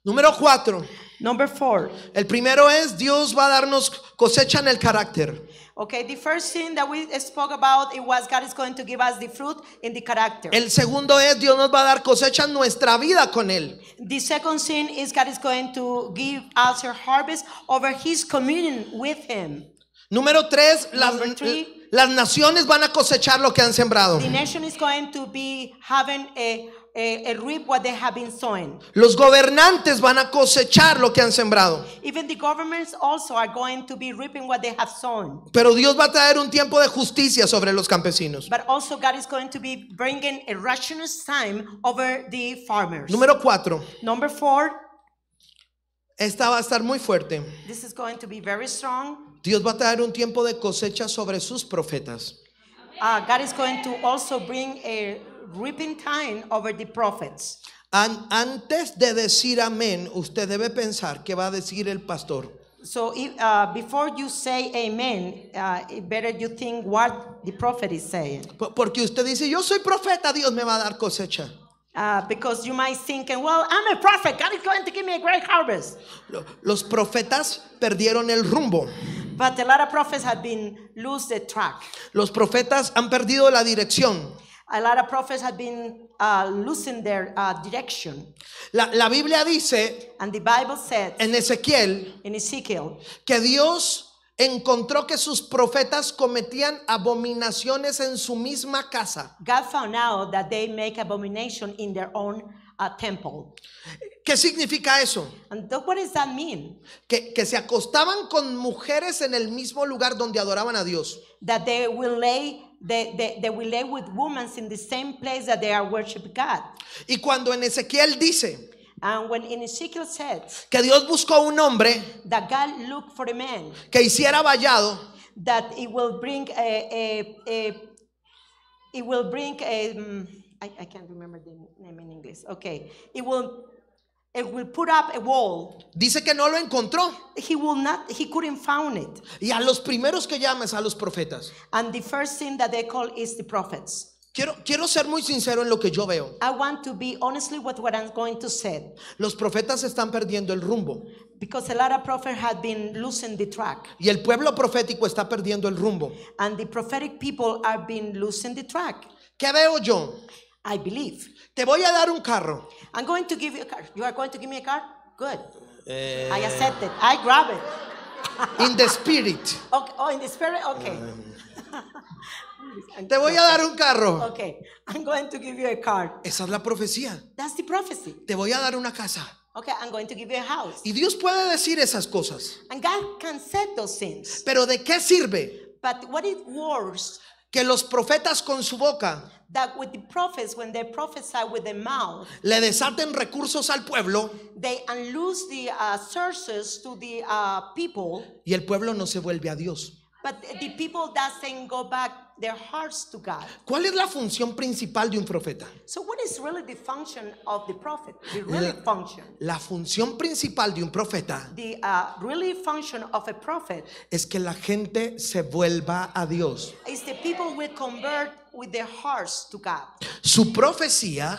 Número cuatro. Number four. El primero es Dios va a darnos cosecha en el carácter. Okay, the first thing that we spoke about it was God is going to give us the fruit in the character. El segundo es Dios nos va a dar cosecha en nuestra vida con Él. The second thing is God is going to give us a harvest over His communion with Him. Número tres, las, Number three. las naciones van a cosechar lo que han sembrado. The nation is going to be having a, a, a reap what they have been sowing. Los gobernantes van a cosechar lo que han sembrado. Even the governments also are going to be reaping what they have sown. Pero Dios va a traer un tiempo de justicia sobre los campesinos. But also God is going to be bringing a righteousness time over the farmers. Número cuatro, Number four, esta va a estar muy fuerte. this is going to be very strong. Dios va a traer un tiempo de cosecha sobre sus profetas. Uh, God is going to also bring a reaping time over the prophets. An- antes de decir amén, usted debe pensar qué va a decir el pastor. So if, uh, before you say amen, uh, it better you think what the prophet is saying. Po- Porque usted dice, yo soy profeta, Dios me va a dar cosecha. Uh, because you might think, well, I'm a prophet. God is going to give me a great harvest. Lo- Los profetas perdieron el rumbo. But a lot of prophets have been lose the track. Los profetas han perdido la dirección. A lot of prophets have been uh, losing their uh, direction. La, la Biblia dice And the Bible said en Ezequiel in Ezekiel que Dios encontró que sus profetas cometían abominaciones en su misma casa. God found out that they make abomination in their own uh, temple. ¿Qué significa eso? And what does that mean? Que, que se acostaban con mujeres en el mismo lugar donde adoraban a Dios. That they will lay they, they, they will lay with women in the same place that they are worshiping God. Y cuando en Ezequiel dice And when in Ezekiel said que Dios buscó un hombre that God looked for a man que hiciera vallado, that it will bring a, a, a it will bring a mm, I, I can't remember the name in English. Okay, it will it will put up a wall. dice que no lo encontró. He will not. He couldn't found it. Y a los primeros que llames a los profetas. And the first thing that they call is the prophets. Quiero, quiero ser muy sincero en lo que yo veo. I want to be honestly with what I'm going to say Los profetas están perdiendo el rumbo. because a lot of prophets have been losing the track, Y el pueblo profético está perdiendo el rumbo. and the prophetic people are being losing the track. ¿Qué veo yo? I believe. Te voy a dar un carro. I'm going to give you a car. You are going to give me a car? Good. I accept it. I grab it. In the spirit. Okay. Oh, in the spirit? Okay. Te voy a dar un carro. Okay. I'm going to give you a car. Esa es la profecía. That's the prophecy. Te voy a dar una casa. Okay, I'm going to give you a house. Y Dios puede decir esas cosas. And God can say those things. Pero ¿de qué sirve But what it works que los profetas con su boca that with the prophets, when they prophesy with their mouth, le desaten recursos al pueblo they unloose the uh, sources to the uh, people, y el pueblo no se vuelve a Dios? but the people doesn't go back their hearts to God. ¿Cuál es la función principal de un profeta? So, what is really the function of the prophet? The really La- function. La función principal de un profeta The uh, really function of a prophet es que la gente se vuelva a Dios. is the people will convert with their hearts to God. Su profecía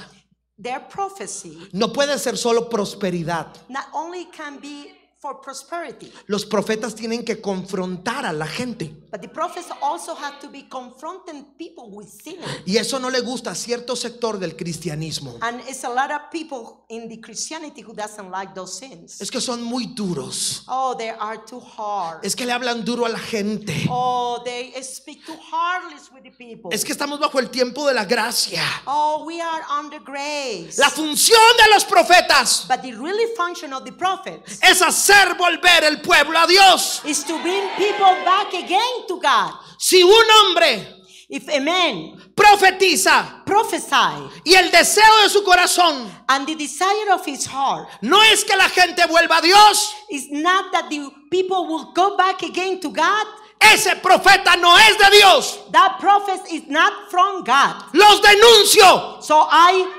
Their prophecy no puede ser solo prosperidad. not only can be for prosperity, Los profetas tienen que confrontar a la gente. But the prophets also have to be confronting people with sin. Y eso no le gusta a cierto sector del cristianismo. And it's a lot of people in the Christianity who doesn't like those sins. Es que son muy duros. Oh, they are too hard. Es que le hablan duro a la gente. Oh, they speak too hardly with the people. Es que estamos bajo el tiempo de la gracia. Oh, we are under grace. La función de los profetas But the really function of the prophets es hacer volver el pueblo a Dios. is to bring people back again to God. Si un hombre If a man profetiza prophesy y el deseo de su corazón and the desire of his heart no es que la gente vuelva a Dios, is not that the people will go back again to God, ese profeta no es de Dios. that prophet is not from God. Los denuncio, So I,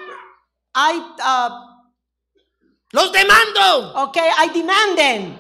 I, uh, los demando. okay, I demand them.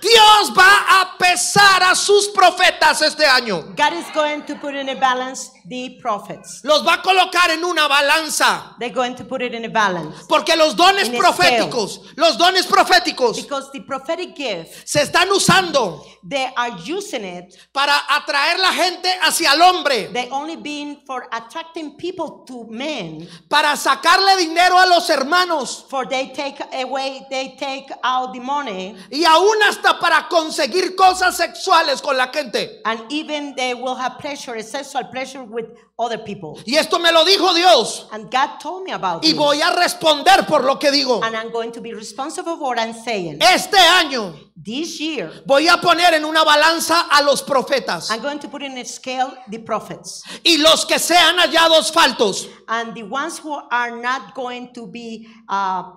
Dios va a pesar a sus profetas este año. God is going to put in a balance the prophets. Los va a colocar en una balanza. They're going to put it in a balance Porque los dones In a proféticos, los dones proféticos because the prophetic gift se están usando they are using it. para atraer la gente hacia el hombre, They only been for attracting people to men. para sacarle dinero a los hermanos For they take away, they take out the money, y aún hasta para conseguir cosas sexuales con la gente. and even they will have pleasure, a sexual pleasure with other people. Y esto me lo dijo Dios And God told me about y voy a responder por lo que digo. And I'm going to be responsible for what I'm saying. Este año This year, voy a poner en una balanza a los profetas I'm going to put in a scale the prophets. y los que sean hallados faltos. And the ones who are not going to be, uh,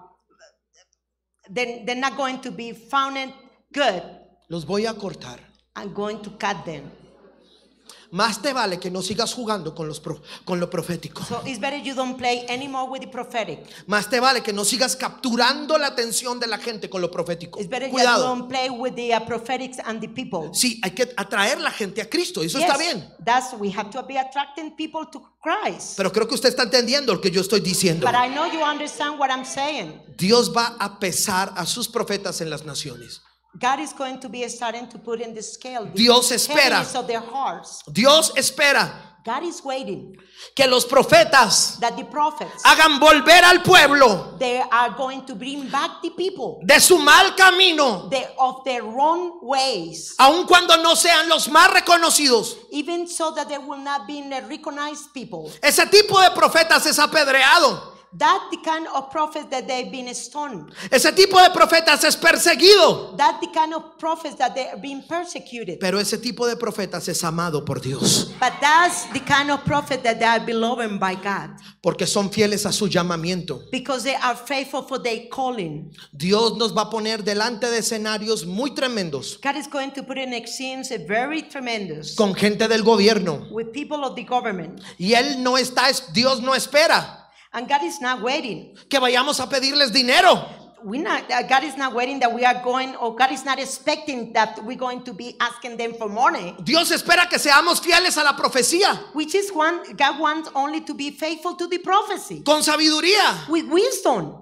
they're, they're not going to be found good, Los voy a cortar. I'm going to cut them. Más te vale que no sigas jugando con, los pro- con lo profético. So it's better you don't play anymore with the prophetic. Más te vale que no sigas capturando la atención de la gente con lo profético. It's better that you Cuidado. don't play with the uh, prophetics and the people. Sí, hay que atraer la gente a Cristo. Eso Yes, está bien. That's we have to be attracting people to Christ. Pero creo que usted está entendiendo lo que yo estoy diciendo. But I know you understand what I'm saying. Dios va a pesar a sus profetas en las naciones. God is going to be starting to put in the scale the Dios espera. heaviness of their hearts. Dios espera God is waiting que los profetas that the prophets hagan volver al pueblo they are going to bring back the people de su mal camino, the, of their wrong ways, aun cuando no sean los más reconocidos. even so that they will not be recognized people. Ese tipo de profetas es apedreado. That the kind of prophets that they've been stoned. Ese tipo de profetas es perseguido. That the kind of prophets that they're being persecuted. Pero ese tipo de profetas es amado por Dios. But that's the kind of prophet that they are beloved by God Porque son fieles a su llamamiento. because they are faithful for their calling. Dios nos va a poner delante de escenarios muy tremendos. God is going to put in scenes very tremendous Con gente del gobierno. with people of the government. Y Él no está, Dios no espera And God is not waiting. que vayamos a pedirles dinero. We not, uh, God is not waiting that we are going, or God is not expecting that we're going to be asking them for money. Dios espera que seamos fieles a la profecía. Which is one, God wants only to be faithful to the prophecy Con sabiduría. with wisdom,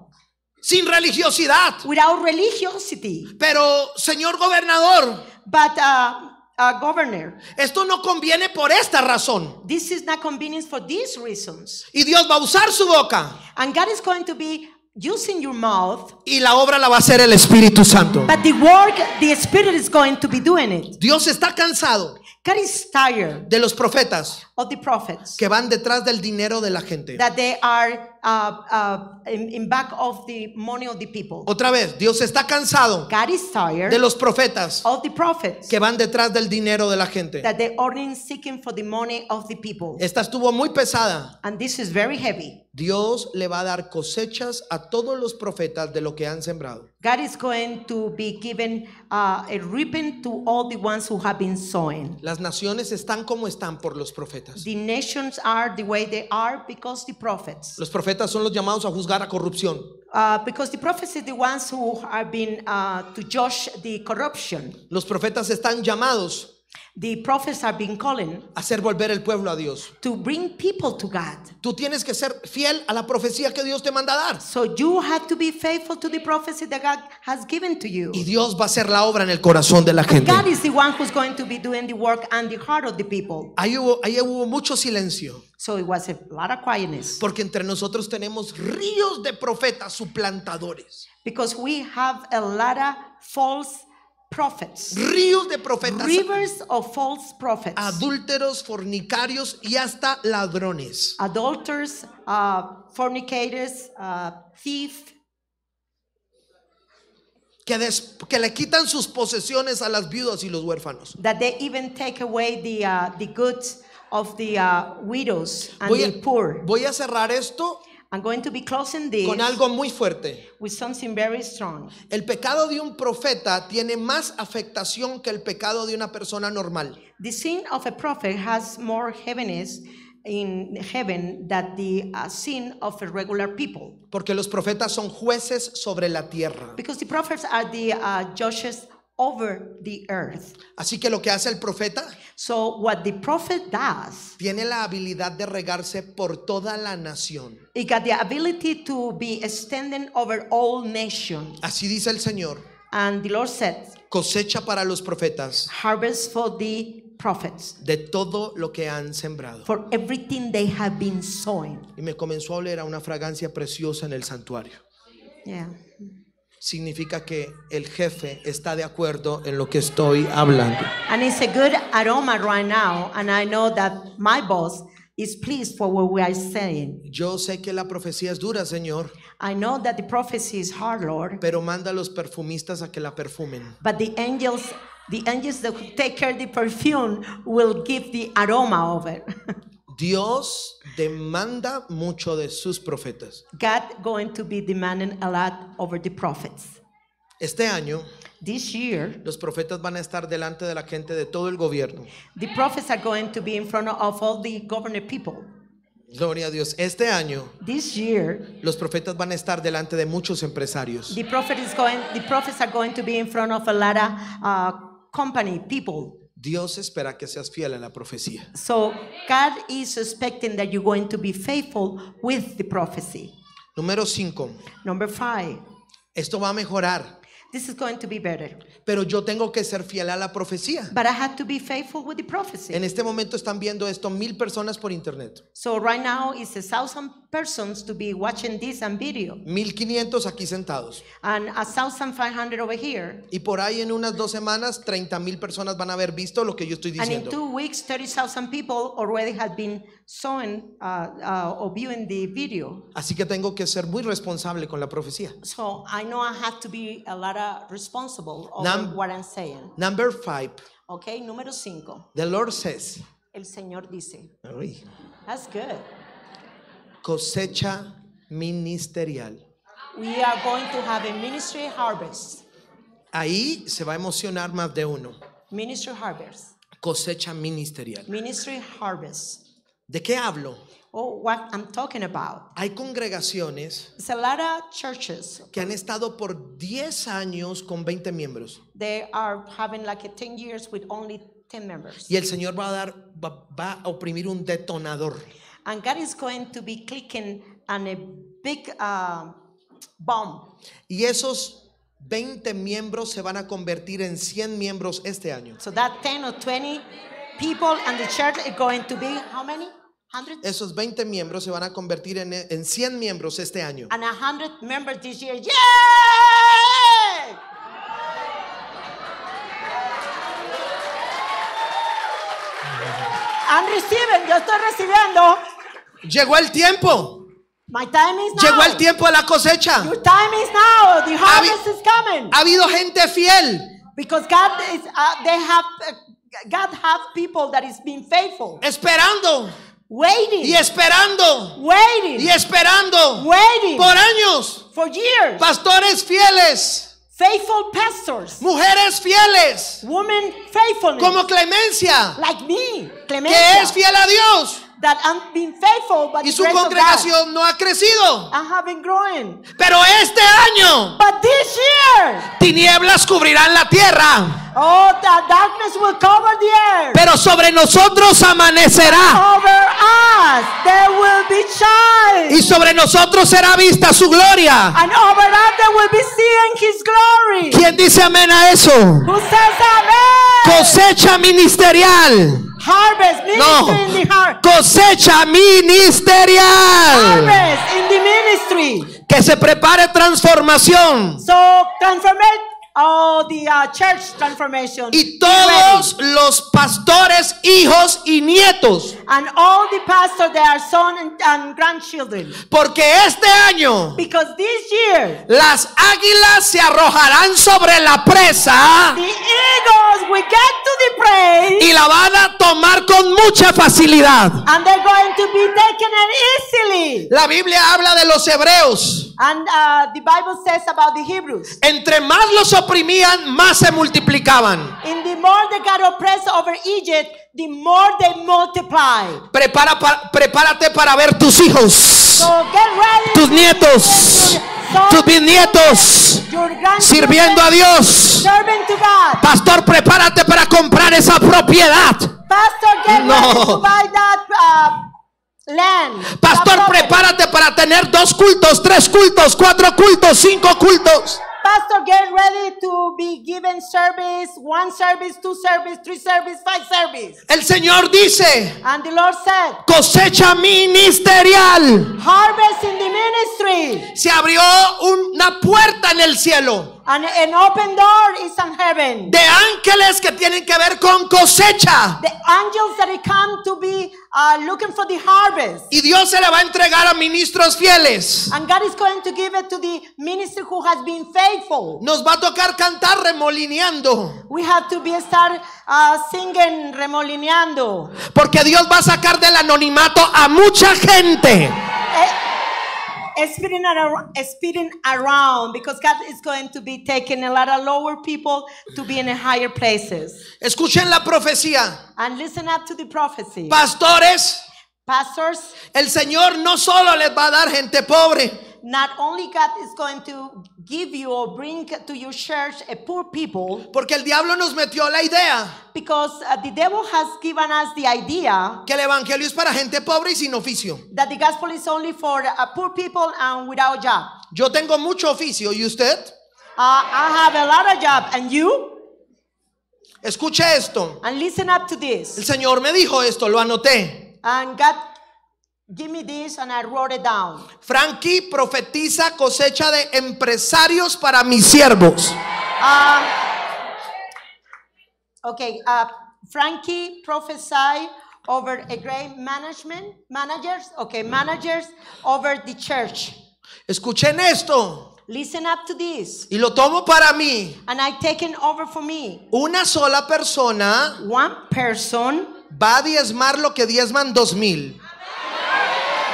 Sin religiosidad. without religiosity. Pero, señor gobernador, But, uh, uh, governor, esto no conviene por esta razón. this is not convenience for these reasons. Y Dios va a usar su boca. And God is going to be using your mouth, Y la obra la va a hacer el Espíritu Santo. but the work, the Spirit is going to be doing it. Dios está cansado God is tired de los profetas of the prophets que van detrás del dinero de la gente. that they are uh, uh, in, in back of the money of the people. Otra vez, Dios está cansado God is tired de los profetas of the prophets que van detrás del dinero de la gente. that they are in seeking for the money of the people. Esta estuvo muy pesada. And this is very heavy. Dios le va a dar cosechas a todos los profetas de lo que han sembrado. God is going to be given uh, a reaping to all the ones who have been sowing. Las naciones están como están por los profetas. The nations are the way they are because the prophets. Los profetas son los llamados a juzgar a corrupción. Uh, because the prophets are the ones who have been uh, to judge the corruption. Los profetas están llamados The prophets have been calling hacer volver el pueblo a Dios. to bring people to God. Tú tienes que ser fiel a la profecía que Dios te manda a dar. So you have to be faithful to the prophecy that God has given to you. Y Dios va a hacer la obra en el corazón de la gente. God is the one who's going to be doing the work and the heart of the people. Ahí hubo, ahí hubo mucho silencio. So it was a lot of quietness Porque entre nosotros tenemos ríos de profetas suplantadores. because we have a lot of false prophets, Ríos de profetas rivers of false prophets, adúlteros, fornicarios y hasta ladrones. adulterers, uh, fornicators, uh, thief, Que, des- que le quitan sus posesiones a las viudas y los huérfanos. that they even take away the uh, the goods of the uh, widows and Voy a, the poor. voy a cerrar esto I'm going to be closing this con algo muy fuerte. with something very strong. El pecado de un profeta tiene más afectación que el pecado de una persona normal. The sin of a prophet has more heaviness in heaven than the uh, sin of a regular people. Porque los profetas son jueces sobre la tierra. Because the prophets are the uh, judges over the earth. Así que lo que hace el profeta So what the prophet does, tiene la habilidad de regarse por toda la nación. he got the ability to be extended over all nations. Así dice el Señor. And the Lord said, Cosecha para los profetas harvest for the prophets, de todo lo que han sembrado. for everything they have been sowing. Y me comenzó a oler a una fragancia preciosa en el santuario. Yeah. Significa que el jefe está de acuerdo en lo que estoy hablando. And it's a good aroma right now. And I know that my boss is pleased for what we are saying. Yo sé que la profecía es dura, Señor, I know that the prophecy is hard, Lord, pero manda a los perfumistas a que la perfumen. but the angels, the angels that take care of the perfume will give the aroma of it. Dios demanda mucho de sus profetas. God going to be demanding a lot over the prophets. Este año, This year, los profetas van a estar delante de la gente de todo el gobierno. the prophets are going to be in front of all the governor people. Gloria a Dios. Este año, This year, los profetas van a estar delante de muchos empresarios. the prophet is going. The prophets are going to be in front of a lot of uh, company people. Dios espera que seas fiel a la profecía. So God is expecting that you're going to be faithful with the prophecy. Número 5. Number five, Esto va a mejorar, this is going to be better. pero yo tengo que ser fiel a la profecía. But I had to be faithful with the prophecy. En este momento están viendo esto mil personas por internet. So right now it's a thousand persons to be watching this and video, Mil quinientos aquí sentados. and a thousand five hundred over here. Y por ahí en unas dos semanas, 30 mil personas van a haber visto lo que yo estoy And in diciendo. two weeks, thirty thousand people already had been showing uh, uh, or viewing the video. Así que tengo que ser muy responsable con la profecía. So I know I have to be a lot of responsible over Num- what I'm saying. Number five, Okay, número cinco. the Lord says, El Señor dice. That's good. Cosecha ministerial. We are going to have a ministry harvest. Ahí se va a emocionar más de uno. Ministry harvest. Cosecha ministerial. Ministry harvest. ¿De qué hablo? Oh, what I'm talking about. Hay congregaciones It's a lot of churches. que han estado por 10 años con 20 miembros. They are having like a 10 years with only 10 members. Y el Señor va a dar, va, va a oprimir un detonador. And God is going to be clicking on a big uh, bomb. Y esos 20 miembros se van a convertir en 100 miembros este año. So that 10 or 20 people and the church are going to be how many? 100? Esos 20 miembros se van a convertir en, en 100 miembros este año. And 100 members this year. Yay! I'm receiving, yo estoy recibiendo. Llegó el tiempo. My time is now. Llegó el tiempo de la cosecha. Your time is now. The harvest is coming. Ha habido gente fiel Because God is, uh, they have, uh, God have people that is being faithful, esperando waiting, y esperando waiting, y esperando waiting por años. for years. Pastores fieles, Faithful pastors, mujeres fieles, women faithfulness, como Clemencia, like me, que Clemencia, es fiel a Dios that I'm being faithful, but y su congregación no ha crecido. Pero este año But this year, tinieblas cubrirán la tierra, oh, the darkness will cover the earth. pero sobre nosotros amanecerá Over us, there will be shine. y sobre nosotros será vista su gloria. And over us, they will be seeing His glory. ¿Quién dice amén a eso? Who says amen? Cosecha ministerial. Harvest, No. in the heart. Cosecha ministerial. Harvest in the ministry. Que se prepare transformación. So, transformate, oh, the uh, church transformation. Y todos ready. los pastores, hijos y nietos. And all the pastors, their son and, and grandchildren. Porque este año Because this year, las águilas se arrojarán sobre la presa the eagles will get to the prey. y la van a tomar con mucha facilidad. And they're going to be taken easily. La Biblia habla de los hebreos. And uh, the Bible says about the Hebrews. Entre más los oprimían, más se multiplicaban. In the more they got oppressed over Egypt, the more they multiplied. Prepara pa- prepárate para ver tus hijos, So get ready. tus to nietos, tus bisnietos, sirviendo a Dios. Serving to God. Pastor, prepárate para comprar esa propiedad. Pastor, get No. ready to buy that uh, land. Pastor, prepárate para tener dos cultos, tres cultos, cuatro cultos, cinco cultos. Pastor, get ready to be given service, one service, two service, three service, five service. El Señor dice, And the Lord said, cosecha ministerial. harvest in the ministry. Se abrió una puerta en el cielo And an open door is in heaven. de ángeles que tienen que ver con cosecha. The angels that come to be uh, looking for the harvest. Y Dios se le va a entregar a ministros fieles. And God is going to give it to the minister who has been faithful. Nos va a tocar cantar remolineando. We have to be start uh, singing, remolineando. Porque Dios va a sacar del anonimato a mucha gente. Eh, Speeding, ar- speeding around because God is going to be taking a lot of lower people to be in higher places. Escuchen la profecía. And listen up to the prophecy. Pastores, Pastors, el Señor no solo les va a dar gente pobre. Not only God is going to give you or bring to your church a poor people, Porque el diablo nos metió la idea because uh, the devil has given us the idea que el evangelio es para gente pobre y sin oficio. that the gospel is only for uh, poor people and without job. Yo tengo mucho oficio y usted. Uh, I have a lot of job, and you? Escuche esto. And listen up to El this. Señor me dijo esto, lo anoté. And God, give me this, and I wrote it down. Frankie profetiza cosecha de empresarios para mis siervos. Um, okay, uh, Frankie prophesied over a great management, managers, okay, managers over the church. Escuchen esto Listen up to this. y lo tomo para mí. And I taken over for me. Una sola persona One person va a diezmar lo que diezman dos mil.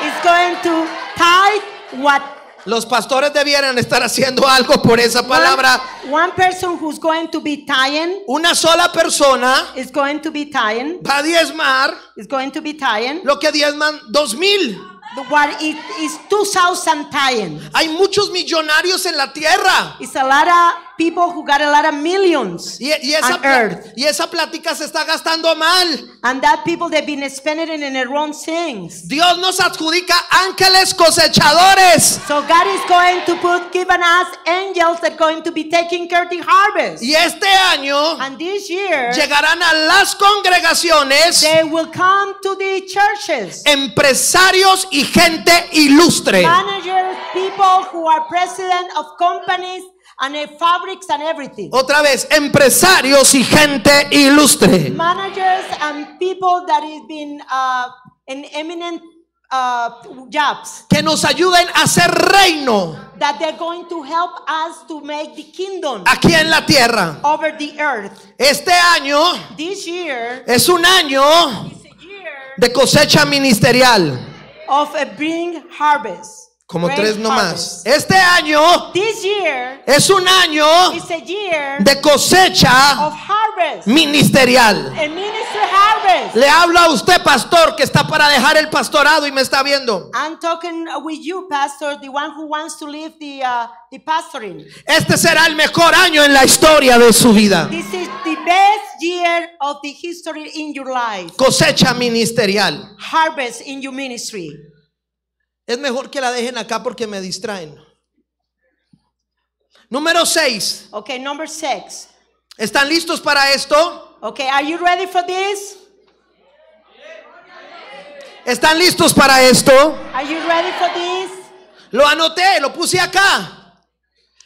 Is going to tithe what Los pastores debieran estar haciendo algo por esa palabra. one, person who's going to be tying Una sola persona is going to be tying va a diezmar is going to be tying lo que diezman dos mil. the what it is 2000 tying. Hay muchos millonarios en la tierra. It's a lot of people who got a lot of millions Y, y esa, on earth. y esa plática se está gastando mal. And that people they've been spending it in their own things. Dios nos adjudica ángeles cosechadores. So God is going to put given us angels that are going to be taking care of the harvest. Y este año And this year llegarán a las congregaciones they will come to the churches. empresarios y gente ilustre. Managers, people who are president of companies and fabrics and everything. Otra vez, empresarios y gente ilustre. Managers and people that has been uh, in eminent uh, jobs Que nos ayuden a hacer reino that they're going to help us to make the kingdom aquí en la tierra. over the earth. Este año This year es un año is a year de cosecha ministerial. of a bring harvest. Como Great tres nomás. harvest. Este año This year es un año is a year de cosecha of harvest. ministerial. A ministry harvest. Le hablo a usted, pastor, que está para dejar el pastorado y me está viendo. I'm talking with you, Pastor, the one who wants to leave the uh, the pastoring. Este será el mejor año en la historia de su vida. This is the best year of the history in your life. Cosecha ministerial. Harvest in your ministry. Es mejor que la dejen acá porque me distraen. Número 6. Okay, number six. ¿Están listos para esto? Okay, are you ready for this? ¿Están listos para esto? Are you ready for this? Lo anoté, lo puse acá.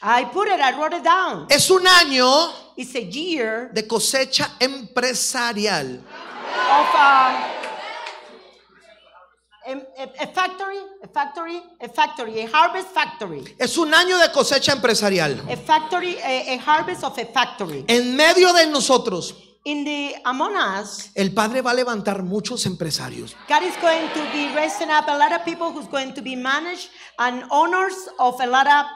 I put it, I wrote it down. Es un año It's a year de cosecha empresarial. of uh, a, a- a factory, a factory, a factory, a harvest factory. Es un año de cosecha empresarial. A factory, a, a harvest of a factory. En medio de nosotros, In the among us, el Padre va a levantar muchos empresarios. God is going to be raising up a lot of people who's going to be managed and owners of a lot of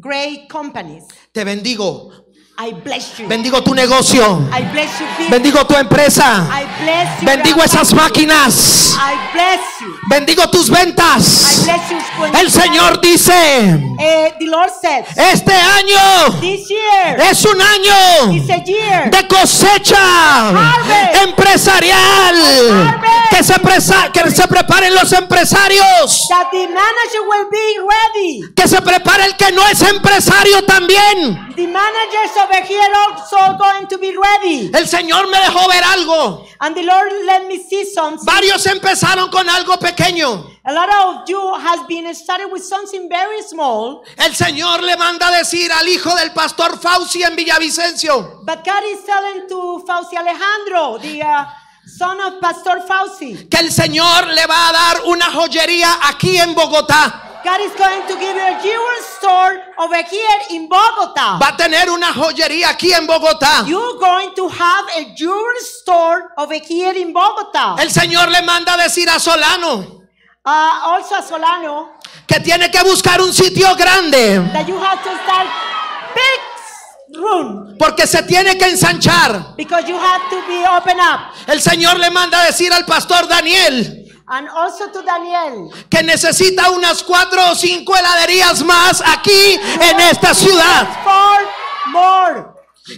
great companies. Te bendigo. I bless you. Bendigo tu negocio. I bless you. Bendigo tu empresa. I bless you. Bendigo esas máquinas. I bless you. Bendigo tus I ventas. bless you. El Señor dice, Eh, the Lord says, este año this year es un año year de cosecha Harvest. empresarial. Harvest. Que se, presa- que se preparen los empresarios. that the manager will be ready. Que se prepare el que no es empresario también. The managers over here also going to be ready. El Señor me dejó ver algo. And the Lord let me see something. Varios empezaron con algo pequeño. A lot of you has been started with something very small, El Señor le manda decir al hijo del pastor Fauci en Villavicencio but God is telling to Fauci Alejandro, the uh, son of Pastor Fauci, que el Señor le va a dar una joyería aquí en Bogotá. God is going to give you a jewelry store over here in Bogota. Va a tener una joyería aquí en Bogotá. You're going to have a jewelry store over here in Bogota. El Señor le manda a decir a Solano Uh, also, Solano, que tiene que buscar un sitio grande that you have to start big room porque se tiene que ensanchar. because you have to be open up. El Señor le manda a decir al pastor Daniel And also to Daniel, que necesita unas cuatro o cinco heladerías más aquí en esta ciudad. more.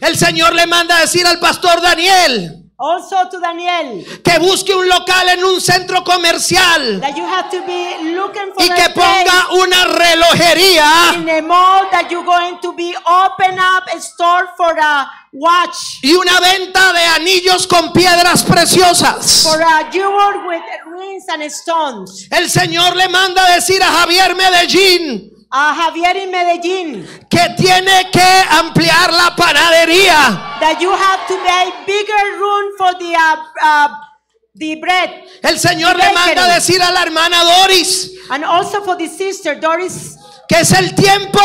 El Señor le manda a decir al pastor Daniel Also to Daniel, que busque un local en un centro comercial that you have to be looking for y que ponga una relojería in a mall that you're going to be open up a store for a watch, y una venta de anillos con piedras preciosas. for a jewel with rings and stones. El Señor le manda a decir a Javier Medellín Uh, Javier in Medellin, que tiene que ampliar la panadería. that you have to make bigger room for the uh, uh, the bread, El Señor le manda a decir a la hermana Doris and also for the sister Doris. Que es el tiempo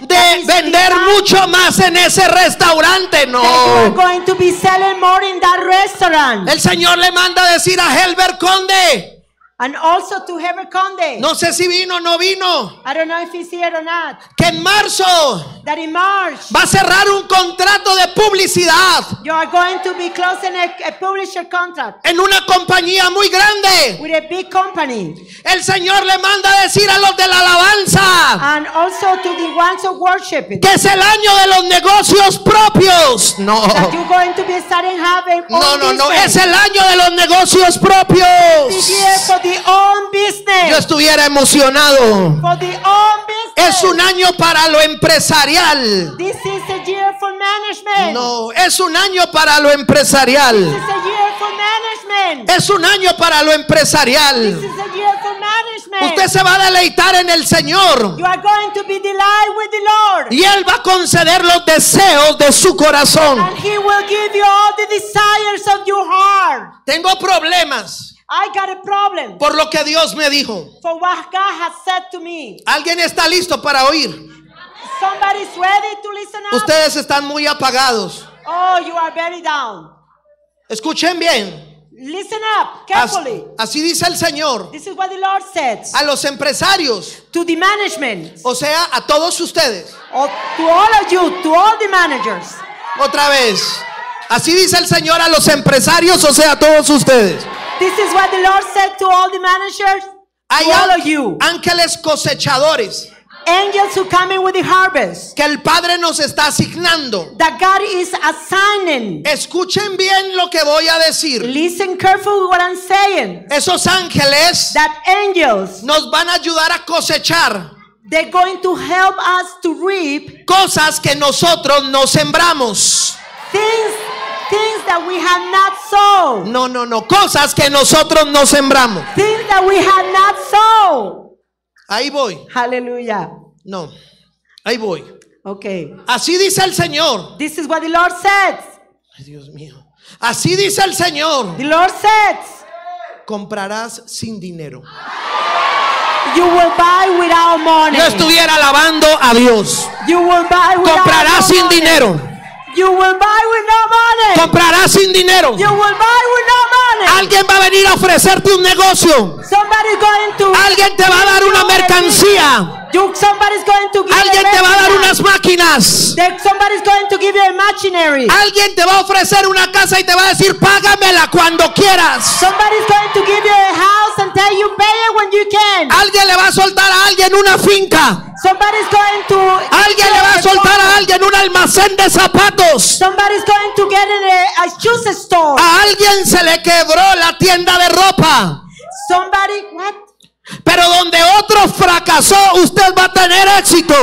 de vender mucho más en ese restaurante. No. going to be more in that restaurant, El Señor le manda a decir a Helber Conde. And also to Heber Conde. No sé si vino o no vino. I don't know if he's here or not. Que en marzo That in March va a cerrar un contrato de publicidad you are going to be closing a, a publisher contract en una compañía muy grande. with a big company, El Señor le manda a decir a los de la alabanza and also to the ones of worship. que es el año de los negocios propios. No. That you're going to be starting having No, no, no, es el año de los negocios This propios. The own Yo business. estuviera emocionado. For the own business. Es un año para lo empresarial. This is a year for management. No, es un año para lo empresarial. This is a year for management. Es un año para lo This empresarial. is a year for management. man. Usted se va a deleitar en el Señor. You are going to be delighted with the Lord. Y Él va a conceder los deseos de su corazón. And He will give you all the desires of your heart. Tengo problemas I got a problem por lo que Dios me dijo. for what God has said to me. ¿Alguien está listo para oír? Somebody's ready to listen up. Ustedes están muy apagados. Oh, you are very down. Escuchen bien. Listen up carefully. Así dice el Señor. This is what the Lord says A los empresarios, to the management, o sea, a todos ustedes. or to all of you, to all the managers. Otra vez. Así dice el Señor a los empresarios, o sea, a todos ustedes. This is what the Lord said to all the managers, Hay all of you. ángeles cosechadores Angels who come in with the harvest que el Padre nos está asignando. that God is assigning. Escuchen bien lo que voy a decir. Listen carefully what I'm saying. Esos ángeles That angels, nos van a ayudar a cosechar they're going to help us to reap cosas que nosotros no sembramos. things that we have not sown. No, no, no, cosas que nosotros no sembramos. Things that we have not sown. Ahí voy. Hallelujah. No, ahí voy. Okay. Así dice el Señor. This is what the Lord says. Ay, Dios mío. Así dice el Señor. The Lord says, Comprarás sin dinero. You will buy without money. Yo estuviera alabando a Dios. You will buy without Comprarás no sin money. dinero. You will buy with no money. Comprarás sin dinero. You will buy with no money. Alguien va a venir a ofrecerte un negocio. Somebody's going to. Alguien te va a dar una mercancía. Somebody's going to give Alguien you te va a dar unas máquinas. Somebody's going to give you imaginary. Alguien te va a ofrecer una casa y te va a decir, págamela cuando quieras. Somebody's going to give you a house and tell you pay it when you can. Alguien le va a soltar a alguien una finca. Somebody's going to. Alguien le va a soltar a alguien un almacén de zapatos. Somebody's going to get in a, a shoes store. A alguien se le quebró la tienda de ropa. Somebody, what? Pero donde otro fracasó, usted va a tener éxito.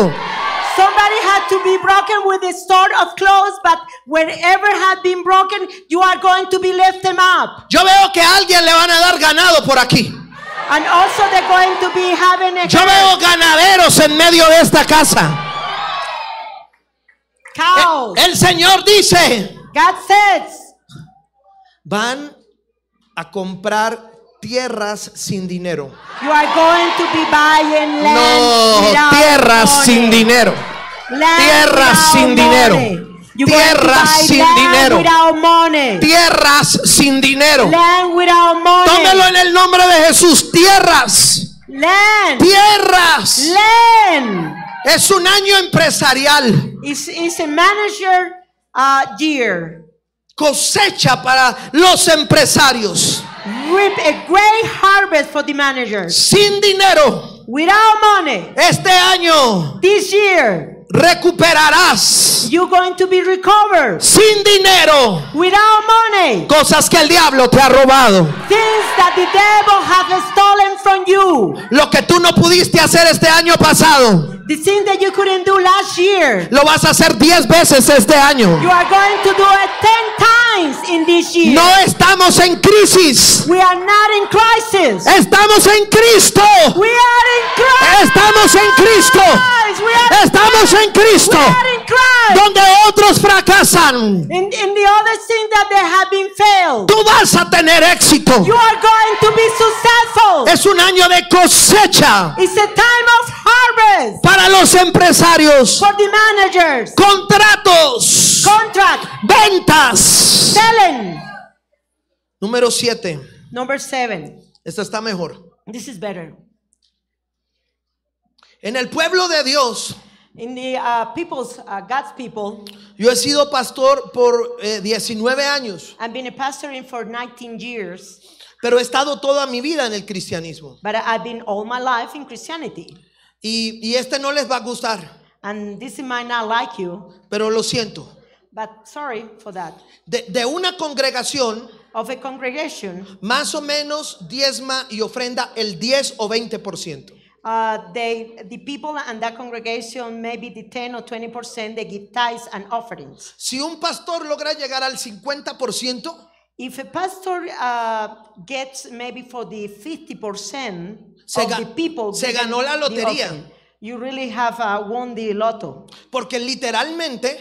Somebody had to be broken with a store of clothes, but wherever had been broken, you are going to be lift them up. Yo veo que a alguien le van a dar ganado por aquí. And also they're going to be having a Yo veo ganaderos en medio de esta casa. cows. El Señor dice, God says, van a comprar tierras sin dinero. you are going to be buying land No, tierras sin dinero. Tierras sin dinero. Tierras sin dinero. Tierras sin dinero. Tómelo en el nombre de Jesús. Tierras. Land. Tierras. Land. Es un año empresarial. It's, it's a manager uh, year. Cosecha para los empresarios. Reap a great harvest for the managers. Sin dinero. Without money, Este año this year, recuperarás. you're going to be recovered. Sin dinero. Without money, Cosas que el diablo te ha robado. things that the devil have stolen from you. Lo que tú no pudiste hacer este año pasado. The thing that you couldn't do last year. Lo vas a hacer 10 veces este año. You are going to do it 10 times in this year. No estamos en crisis. We are not in crisis. Estamos en Cristo. We are in Christ. Estamos en Cristo. We are, Estamos en Cristo. Donde otros fracasan. In, in the other thing that they have been failed. Tú vas a tener éxito. You are going to be successful. Es un año de cosecha It's a time of harvest para los empresarios. for the managers. Contratos. Contract, Ventas. selling. Número 7. Number seven. Esta está mejor. This is better. En el pueblo de Dios, In the uh, people's, uh, God's people, yo he sido pastor por eh, 19 años, I've been a pastor in for 19 years, pero he estado toda mi vida en el cristianismo. but I've been all my life in Christianity. Y, y este no les va a gustar, And this might not like you, pero lo siento. but sorry for that. De, de una congregación, Of a congregation, más o menos diezma y ofrenda el 10 o 20%. Uh, they, the people and that congregation, maybe the 10 or 20%, they give tithes and offerings. Si un pastor logra llegar al 50%, if a pastor uh, gets maybe for the 50% Se of ga- the people se ganó la lotería. you really have uh, won the lotto. Porque literalmente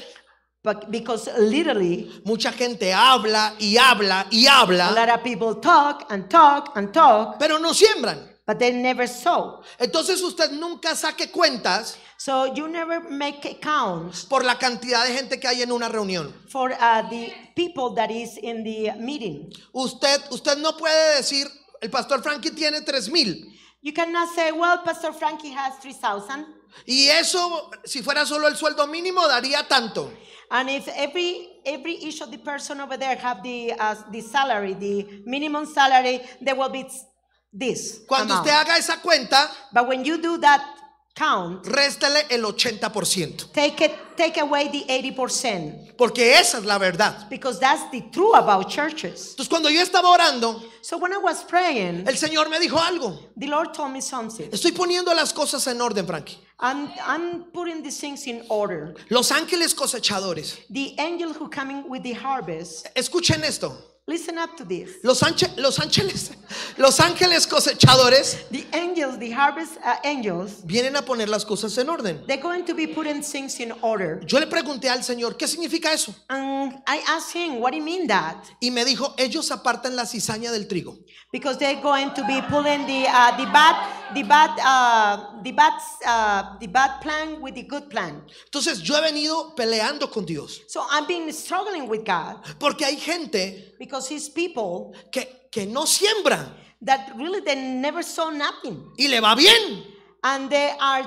But because literally, mucha gente habla y habla y a habla, lot of people talk and talk and talk, pero no siembran. But they never sow. Entonces usted nunca saque cuentas So you never make accounts por la cantidad de gente que hay en una reunión. for uh, the people that is in the meeting. Usted, usted no puede decir, el pastor Frankie tiene tres mil. You cannot say, well, Pastor Frankie has 3,000. Y eso, si fuera solo el sueldo mínimo, daría tanto. And if every every each of the person over there have the uh, the salary, the minimum salary, there will be this. Cuando amount. usted haga esa cuenta, But when you do that count, réstele el 80%. take it take away the 80% Porque esa es la verdad. because that's the truth about churches. Entonces cuando yo estaba orando, So when I was praying, el Señor me dijo algo. the Lord told me something. Estoy poniendo las cosas en orden, Frankie. I'm I'm putting these things in order. Los ángeles cosechadores. The angel who coming with the harvest. Escuchen esto. Listen up to this. Los, anche- los ángeles, los ángeles cosechadores The angels, the harvest uh, angels, vienen a poner las cosas en orden. they're going to be putting things in order. Yo le pregunté al Señor, ¿qué significa eso? And I asked him, what do you mean that? Y me dijo, ellos apartan la cizaña del trigo. Because they're going to be pulling the uh, the bad the bad uh, the bad uh, the bad plan with the good plan. Entonces yo he venido peleando con Dios. So I've been struggling with God Porque hay gente because His people que, que no siembra that really they never saw nothing y le va bien. and they are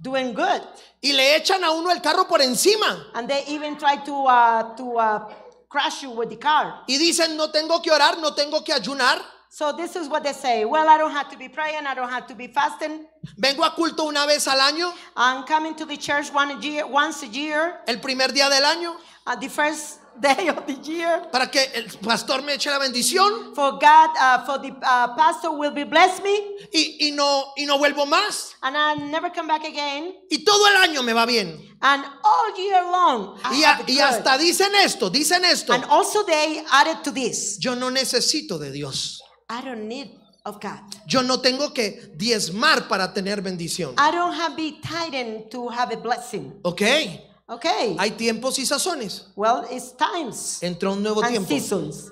doing good Y le echan a uno el carro por encima. and they even try to uh, to uh, crash you with the car. Y dicen, no tengo que orar, no tengo que ayunar. So this is what they say. Well, I don't have to be praying. I don't have to be fasting. Vengo a culto una vez al año, I'm coming to the church one year, once a year, el primer día del año, uh, the first day of the year. para que el pastor me eche la bendición For God, uh, for the uh, pastor will be bless me, y, y no, y no vuelvo más. and I never come back again. Y todo el año me va bien. And all year long, I Y, a- y hasta dicen esto, dicen esto. And also they added to this. Yo no necesito de Dios. I don't need of God. Yo no tengo que diezmar para tener bendición. I don't have be to have a blessing. Ok, Okay. hay tiempos y sazones. well, it's times Entró un nuevo and tiempo. seasons.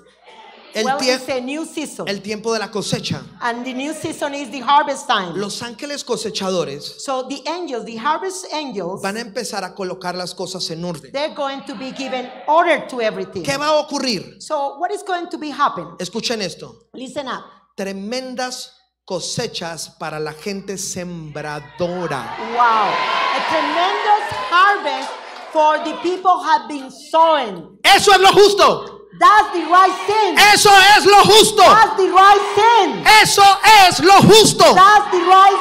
El, well, tie- it's a new season, el tiempo de la cosecha. and the new season is the harvest time. Los ángeles cosechadores So the angels, the harvest angels, van a empezar a colocar las cosas en orden. they're going to be given order to everything. ¿Qué va a ocurrir? So what is going to be happen? Escuchen esto. Listen up. Tremendas cosechas para la gente sembradora. Wow. A tremendous harvest for the people have been sowing. Eso es lo justo. That's the right thing. Eso es lo justo. That's the right thing. Eso es lo justo. That's the right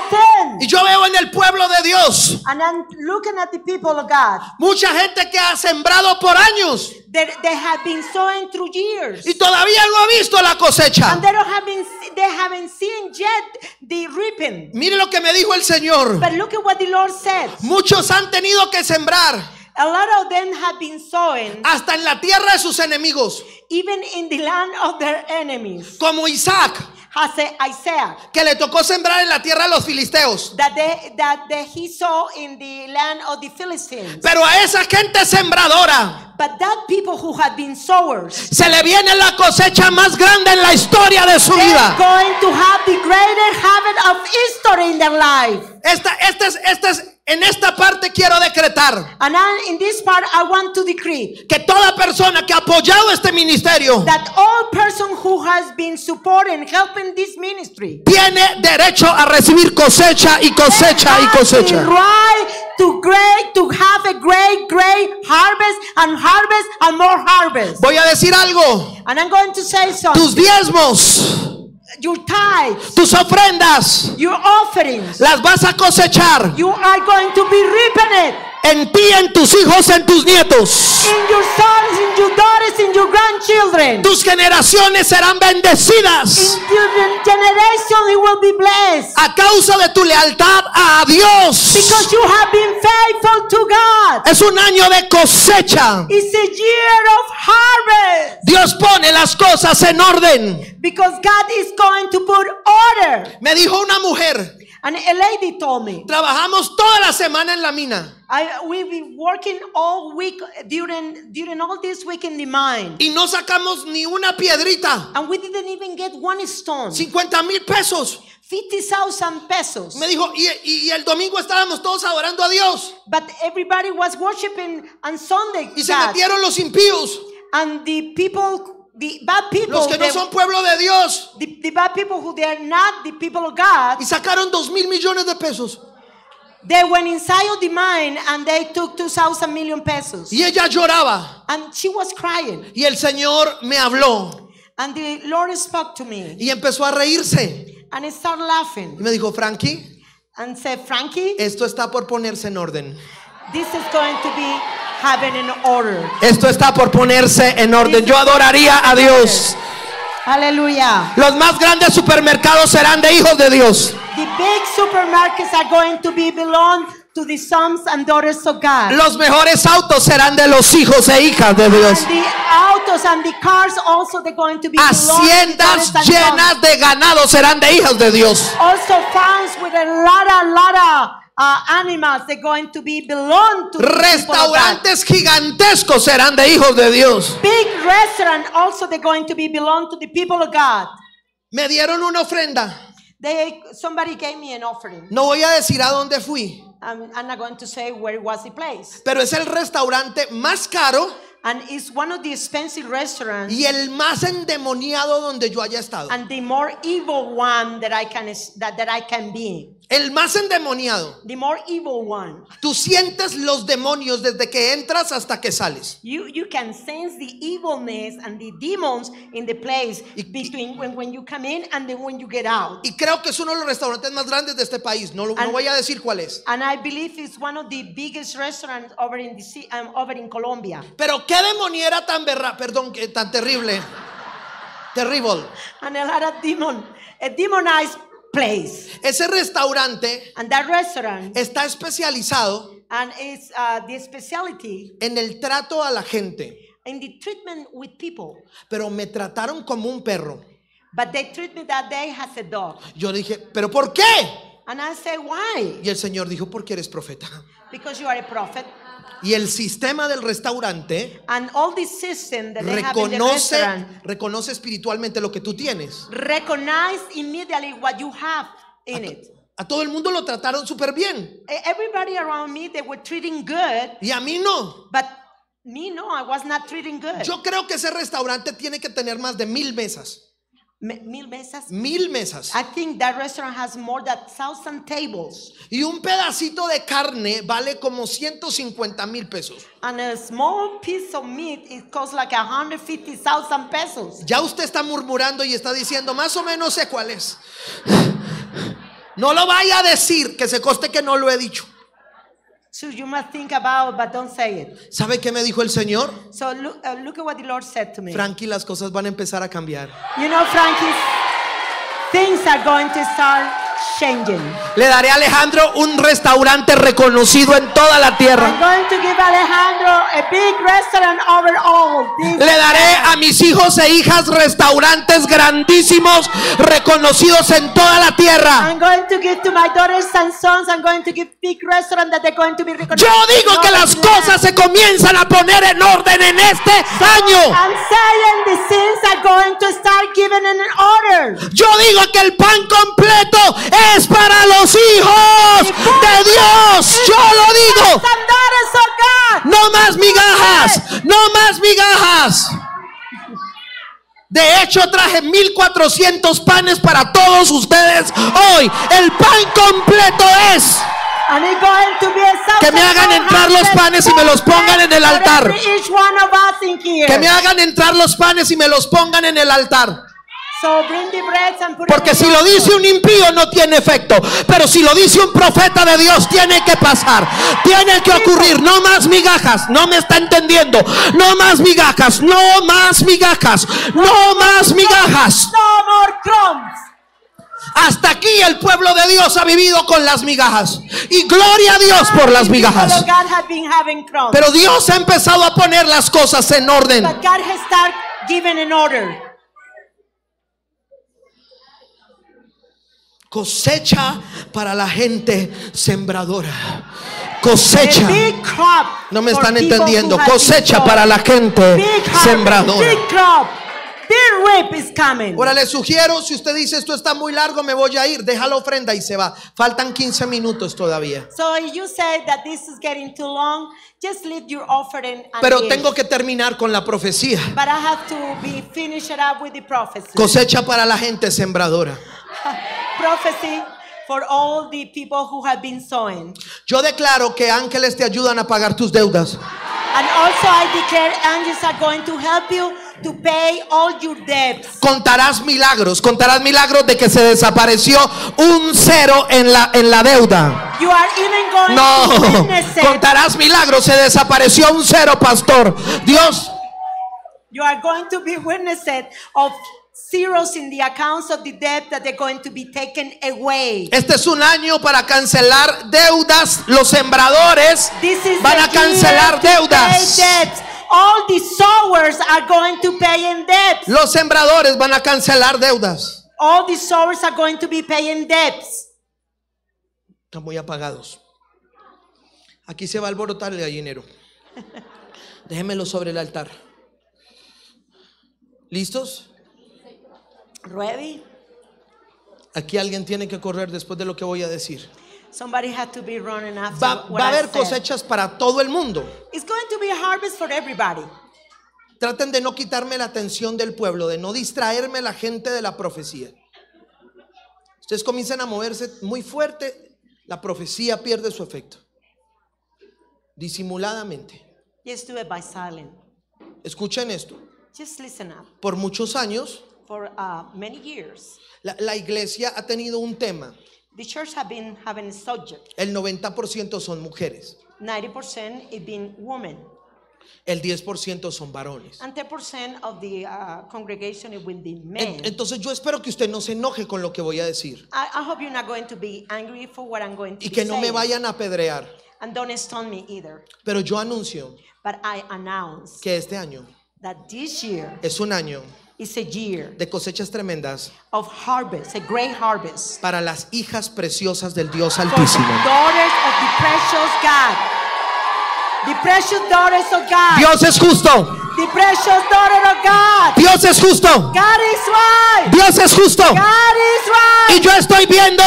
Y thing. yo veo en el pueblo de Dios And I'm looking at the people of God. mucha gente que ha sembrado por años They, they have been sowing through years. y todavía no ha visto la cosecha. And they don't have been they haven't seen yet the reaping. Mire lo que me dijo el Señor. But look at what the Lord said. Muchos han tenido que sembrar A lot of them have been sowing hasta en la tierra de sus enemigos, even in the land of their enemies. como Isaac, Isaiah que le tocó sembrar en la tierra de los filisteos. that they that they, he saw in the land of the Philistines. Pero a esa gente sembradora But that people who had been sowers, se le viene la cosecha más grande en la historia de su vida. going to have the greater of history in their life. Esta, esta es, esta es, en esta parte quiero decretar And in this part, I want to decree que toda persona que ha apoyado este ministerio that all person who has been supporting, helping this ministry, tiene derecho a recibir cosecha y cosecha y cosecha. right to great to have a great, great harvest and harvest and more harvest. Voy a decir algo. And I'm going to say something. Tus diezmos, Your tithes, tus ofrendas, your offerings, las vas a cosechar. you are going to be reaping it. En ti, en tus hijos, en tus nietos. in your sons, in your daughters, in your grandchildren. Tus generaciones serán bendecidas In your generation, it will be blessed. a causa de tu lealtad a Dios. Because you have been faithful to God. Es un año de cosecha. It's a year of harvest. Dios pone las cosas en orden. Because God is going to put order. Me dijo una mujer, And a lady told me, trabajamos toda la semana en la mina I, we've been working all week during, during all this week in the mine. y no sacamos ni una piedrita. And we didn't even get one stone. 50 mil pesos. 50,000 pesos. Me dijo, y, y- y el domingo estábamos todos adorando a Dios. But everybody was worshiping on Sunday. Y se God. metieron los impíos, And the people, the bad people, los que no they- son pueblo de Dios. the, the bad people who they are not the people of God, Y sacaron dos mil millones de pesos. they went inside of the mine and they took 2,000 million pesos. Y ella lloraba. And she was crying. Y el Señor me habló. And the Lord spoke to me Y empezó a reírse. and I started laughing Y me dijo, Frankie, and said, Frankie, esto está por ponerse en orden. this is going to be having an order. Esto está por ponerse en orden. Yo adoraría a Dios. Hallelujah. Los más grandes supermercados serán de hijos de Dios. The big supermarkets are going to be belong to the sons and daughters of God. Los mejores autos serán de los hijos e hijas de Dios. And the autos and the cars also they're going to be to Haciendas sons. llenas de ganado serán de hijos de Dios. Also farms with a lot of lot of uh, animals they're going to be belong to the people of God. Restaurantes gigantescos serán de hijos de Dios. Big restaurant also they're going to be belong to the people of God. Me dieron una ofrenda. They somebody gave me an offering. No voy a decir a dónde fui, I'm, I'm not going to say where was the place. pero es el restaurante más caro And it's one of the expensive restaurants y el más endemoniado donde yo haya estado. and the more evil one that I can that, that I can be. El más endemoniado. The more evil one. Tú sientes los demonios desde que entras hasta que sales. You you can sense the evilness and the demons in the place between when, when you come in and then when you get out. Y creo que es uno de los restaurantes más grandes de este país. No, lo- no And- voy a decir cuál es. And I believe it's one of the biggest restaurants over in the sea, um, over in Colombia. Pero qué demoniera tan berra, perdón, que tan terrible. Terrible. And a lot of demon, a demonized place. Ese restaurante And that restaurant está especializado and it's uh, the specialty en el trato a la gente. in the treatment with people. Pero me trataron como un perro. But they treat me that day as a dog. Yo dije, ¿pero por qué? And I say, why? Y el Señor dijo, porque eres profeta. Because you are a prophet. Y el sistema del restaurante And all the system that they have in the reconoce, restaurant reconoce espiritualmente lo que tú tienes. recognize immediately what you have in it. A todo el mundo lo trataron súper bien. E- Everybody around me, they were treating good, Y a mí no. but me, no, I was not treating good. Yo creo que ese restaurante tiene que tener más de mil mesas. Mil mesas. Mil mesas. I think that restaurant has more than thousand tables. Y un pedacito de carne vale como 150 mil pesos. And a small piece of meat, it costs like 150,000 pesos. Ya usted está murmurando y está diciendo, más o menos sé cuál es. No lo vaya a decir, que se coste que no lo he dicho. So you must think about, but don't say it. ¿Sabe qué me dijo el Señor? So look, uh, look at what the Lord said to me. Frankie, las cosas van a empezar a cambiar. You know, Frankie, things are going to start changing. Le daré a Alejandro un restaurante reconocido en toda la I'm tierra. going to give Alejandro a big restaurant over all. This Le daré a mis hijos e hijas restaurantes grandísimos reconocidos en toda la tierra. I'm going to give to my daughters and sons. I'm going to give big restaurant that they're going to be recognized. Yo digo que las cosas se comienzan a poner en orden en este año. I'm saying the sins are going to start giving in an order. Yo digo que el pan completo es para los hijos de Dios. Yo lo digo. No más migajas. No más migajas. De hecho, traje 1400 panes para todos ustedes hoy. El pan completo es. Que me hagan entrar los panes y me los pongan en el altar. Que me hagan entrar los panes y me los pongan en el altar. So bring the bread and put it Porque si lo dice un impío no tiene efecto. Pero si lo dice un profeta de Dios tiene que pasar. Tiene que ocurrir. No más migajas. No me está entendiendo. No más migajas. No más migajas. No más migajas. No more crumbs. Hasta aquí el pueblo de Dios ha vivido con las migajas. Y gloria a Dios por las migajas. Pero Dios ha empezado a poner las cosas en orden. but God has started giving an order. Cosecha para la gente sembradora. Cosecha. No me están entendiendo. Cosecha para la gente sembradora. Big reap is coming. Ahora le sugiero, si usted dice esto está muy largo, me voy a ir, deja la ofrenda y se va. Faltan 15 minutos todavía. So if you say that this is getting too long, just leave your offering. and Pero tengo que terminar con la profecía. But I have to be finished up with the prophecy. Cosecha para la gente sembradora. prophecy for all the people who have been sowing. Yo declaro que ángeles te ayudan a pagar tus deudas. And also I declare angels are going to help you to pay all your debts. Contarás milagros, contarás milagros de que se desapareció un cero en la, en la deuda. You are even going No, to contarás milagros, se desapareció un cero, pastor. Dios, You are going to be witnesses of zeros in the accounts of the debt that they're going to be taken away. este es un año para cancelar deudas. Los sembradores This is van a cancelar deudas. debts. All the sowers are going to pay in debts. Los sembradores van a cancelar deudas. All the sowers are going to be paying debts. Están muy apagados. Aquí se va a alborotar el gallinero. Déjenmelo sobre el altar. ¿Listos? Ready? Aquí alguien tiene que correr después de lo que voy a decir. Somebody had to be running after Va, what va a I haber said. cosechas para todo el mundo. It's going to be a harvest for everybody. Traten de no quitarme la atención del pueblo, de no distraerme la gente de la profecía. Ustedes comienzan a moverse muy fuerte, la profecía pierde su efecto. Disimuladamente. Just do it by silence. Escuchen esto. Just listen up. Por muchos años, For uh, many years, la, la iglesia ha tenido un tema. the church have been having a subject. El 90% son mujeres, 90% it been women, el 10% son varones. and 10% of the uh, congregation it will be En- men. Entonces yo espero que usted no se enoje con lo que voy a decir I, I hope you're not going to be angry for what I'm going to y be que no me saying. vayan a apedrear. And don't stone me either. Pero yo anuncio But I announce que este año that this year es un año is a year de cosechas tremendas of harvest, a great harvest. para las hijas preciosas del Dios Altísimo. daughters of the precious God. The precious daughters of God. Dios es justo. The precious daughter of God. Dios es justo. God is right. Dios es justo. God is right. Y yo estoy viendo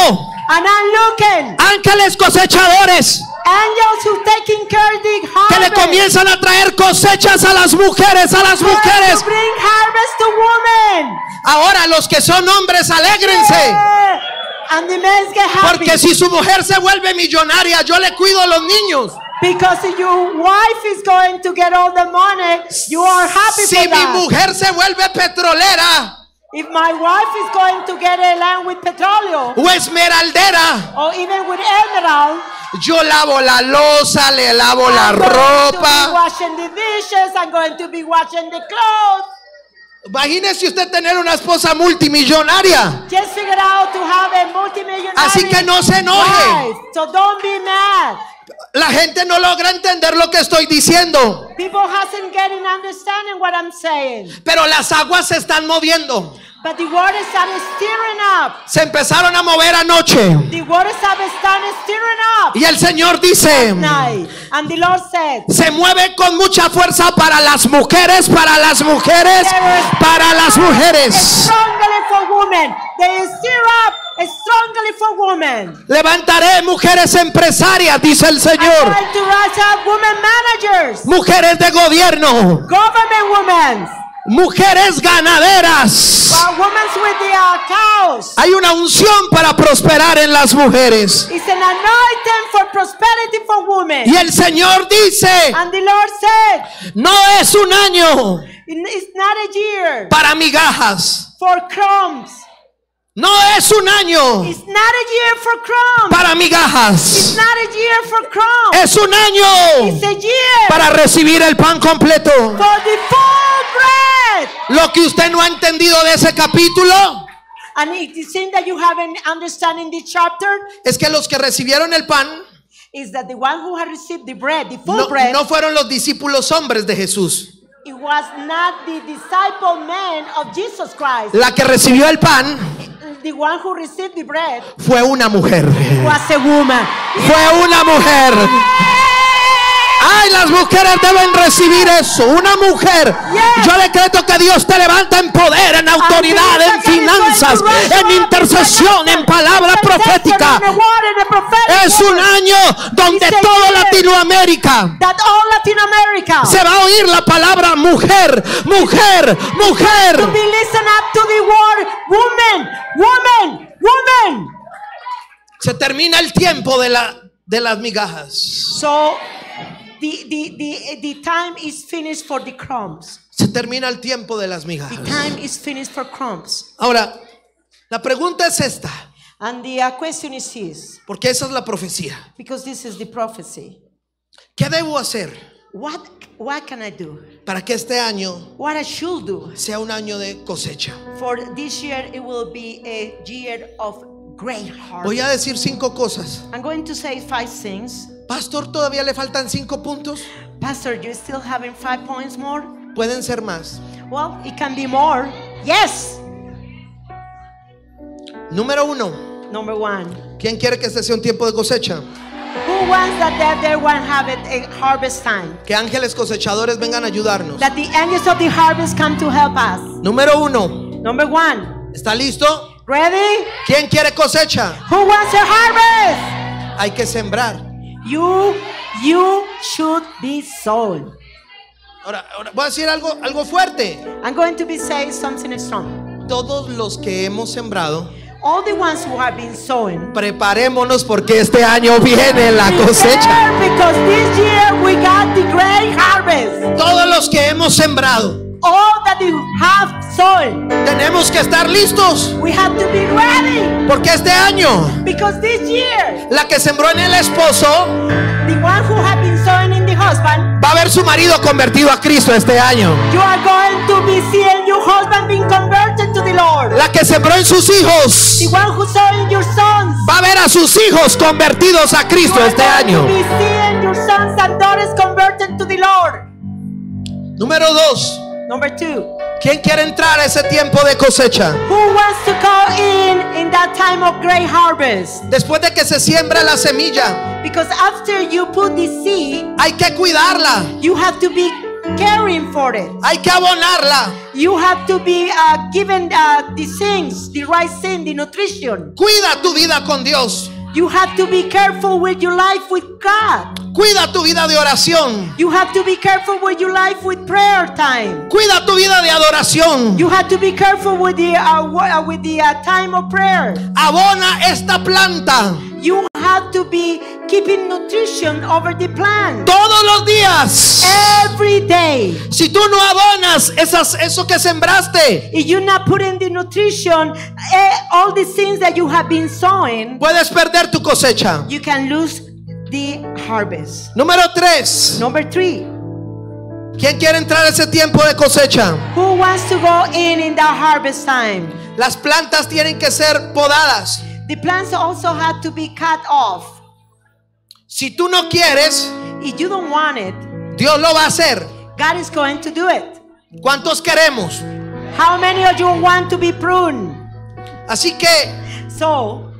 And I'm looking. ángeles cosechadores Angels who taking care of the que le comienzan a traer cosechas a las mujeres, a las mujeres. To bring harvest to women. Ahora los que son hombres, alégrense. Porque si su mujer se vuelve millonaria, yo le cuido a los niños. Because if your wife is going to get all the money, you are happy Si for mi that. mujer se vuelve petrolera If my wife is going to get a land with petroleum o esmeraldera, or even with emerald, yo lavo la losa, le lavo la I'm going to be ropa. washing the dishes. I'm going to be washing the clothes. Imagínese usted tener una esposa multimillonaria. Just figure out to have a multimillionaire Así que no se enoje. wife. So don't be mad. La gente no logra entender lo que estoy diciendo. People hasn't getting understanding what I'm saying. Pero las aguas se están moviendo. But the waters are stirring up. Se empezaron a mover anoche. The waters have started stirring up. Y el Señor dice. And the Lord said, se mueve con mucha fuerza para las mujeres, para las mujeres, para las mujeres. strongly for women. They stir up strongly for women. Levantaré mujeres empresarias, dice el Señor. to rise up women managers, Mujeres de gobierno, government women, mujeres ganaderas. women with the uh, cows. Hay una unción para prosperar en las mujeres. It's an anointing for prosperity for women. Y el Señor dice, And the Lord said, no es un año "It- it's not a year para migajas. for crumbs. No es un año It's not a year for crumbs. para It's migajas. not a year for crumbs. Es un año It's a year para recibir el pan completo. for the full bread. Lo que usted no ha entendido de ese capítulo And that you in this chapter es que los que recibieron el pan is that the one who had received the bread, the full no, bread, no fueron los discípulos hombres de Jesús. it was not the disciple man of Jesus Christ. La que recibió el pan The one who received the bread fue una mujer. was a woman. Fue una mujer. Ay, las mujeres deben recibir eso. Una mujer. Yo decreto que Dios te levanta en poder, en autoridad, en finanzas, en intercesión, en palabra profética. Es un año donde toda Latinoamérica se va a oír la palabra mujer, mujer, mujer. Se termina el tiempo de, la, de las migajas. So the, the, the, the time is finished for the crumbs. Se termina el tiempo de las The migajas. time is finished for crumbs. Ahora, la pregunta es esta, And the uh, question is this, porque esa es la profecía. because this is the prophecy. ¿Qué debo hacer What, what can I do? para que este año What I should do? sea un año de cosecha? For this year, it will be a year of great Voy a harvest. decir cinco cosas. I'm going to say five things. Pastor, todavía le faltan cinco puntos. Pastor, you still having five points more? Pueden ser más. Well, it can be more. Yes. Número uno, Number one. ¿quién quiere que este sea un tiempo de cosecha? Who wants that there one have it a harvest time? Que ángeles cosechadores vengan a ayudarnos. That the angels of the harvest come to help us. Número uno, Number one. ¿está listo? Ready? ¿Quién quiere cosecha? Who wants a harvest? Hay que sembrar. You, you should be sown. Ahora, ahora voy a decir algo, algo fuerte. I'm going to be saying something strong. Todos los que hemos sembrado, All the ones who have been sowing. preparémonos porque este año viene la cosecha. Because this year we got the great harvest. Todos los que hemos sembrado, All that you have sown. tenemos que estar listos We have to be ready. porque este año Because this year, la que sembró en el esposo the one who have been sowing in the husband, va a ver su marido convertido a Cristo este año. you are going to be seeing your husband being converted to the Lord. La que sembró en sus hijos The one who sowing your sons. va a ver a sus hijos convertidos a You Cristo are este going año. to be seeing your sons and daughters converted to the Lord. Número dos, Number two, ¿quién quiere entrar a ese tiempo de cosecha? who wants to go in in that time of great harvest? Después de que se siembra la semilla, Because after you put the seed, hay que cuidarla, you have to be caring for it. hay que abonarla. You have to be uh, given uh, the things, the right thing, the nutrition. Cuida tu vida con Dios. You have to be careful with your life with God. Cuida tu vida de oración. You have to be careful with your life with prayer time. Cuida tu vida de adoración. You have to be careful with the uh, uh, with the uh, time of prayer. Abona esta planta You have to be keeping nutrition over the plant todos los días. every day. Si tú no abonas esas, eso que sembraste, If you're not putting the nutrition, eh, all the things that you have been sowing, puedes perder tu cosecha. you can lose the harvest. Número tres. Number three, ¿Quién quiere entrar a ese tiempo de cosecha? who wants to go in in the harvest time? Las plantas tienen que ser podadas. The plants also have to be cut off. Si tú no quieres, If you don't want it, Dios lo va a hacer. God is going to do it. ¿Cuántos queremos? How many of you want to be pruned? Así que So,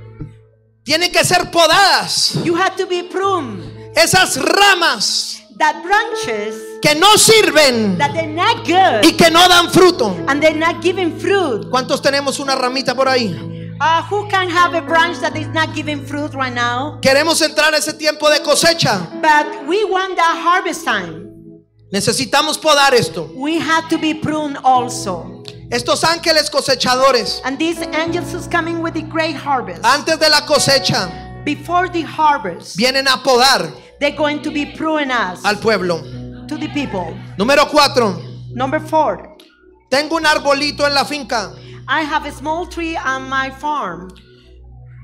tienen que ser podadas. you have to be pruned. Esas ramas That branches que no sirven that they're not good y que no dan fruto. and they're not giving fruit. ¿Cuántos tenemos una ramita por ahí? Uh, who can have a branch that is not giving fruit right now? Queremos entrar a ese tiempo de cosecha. But we want that harvest time. Necesitamos podar esto. We have to be pruned also. Estos ángeles cosechadores, And these angels is coming with the great harvest. antes de la cosecha, Before the harvest, vienen a podar they're going to be pruning us al pueblo. to the people. Número cuatro. Number four, Tengo un arbolito en la finca. I have a small tree on my farm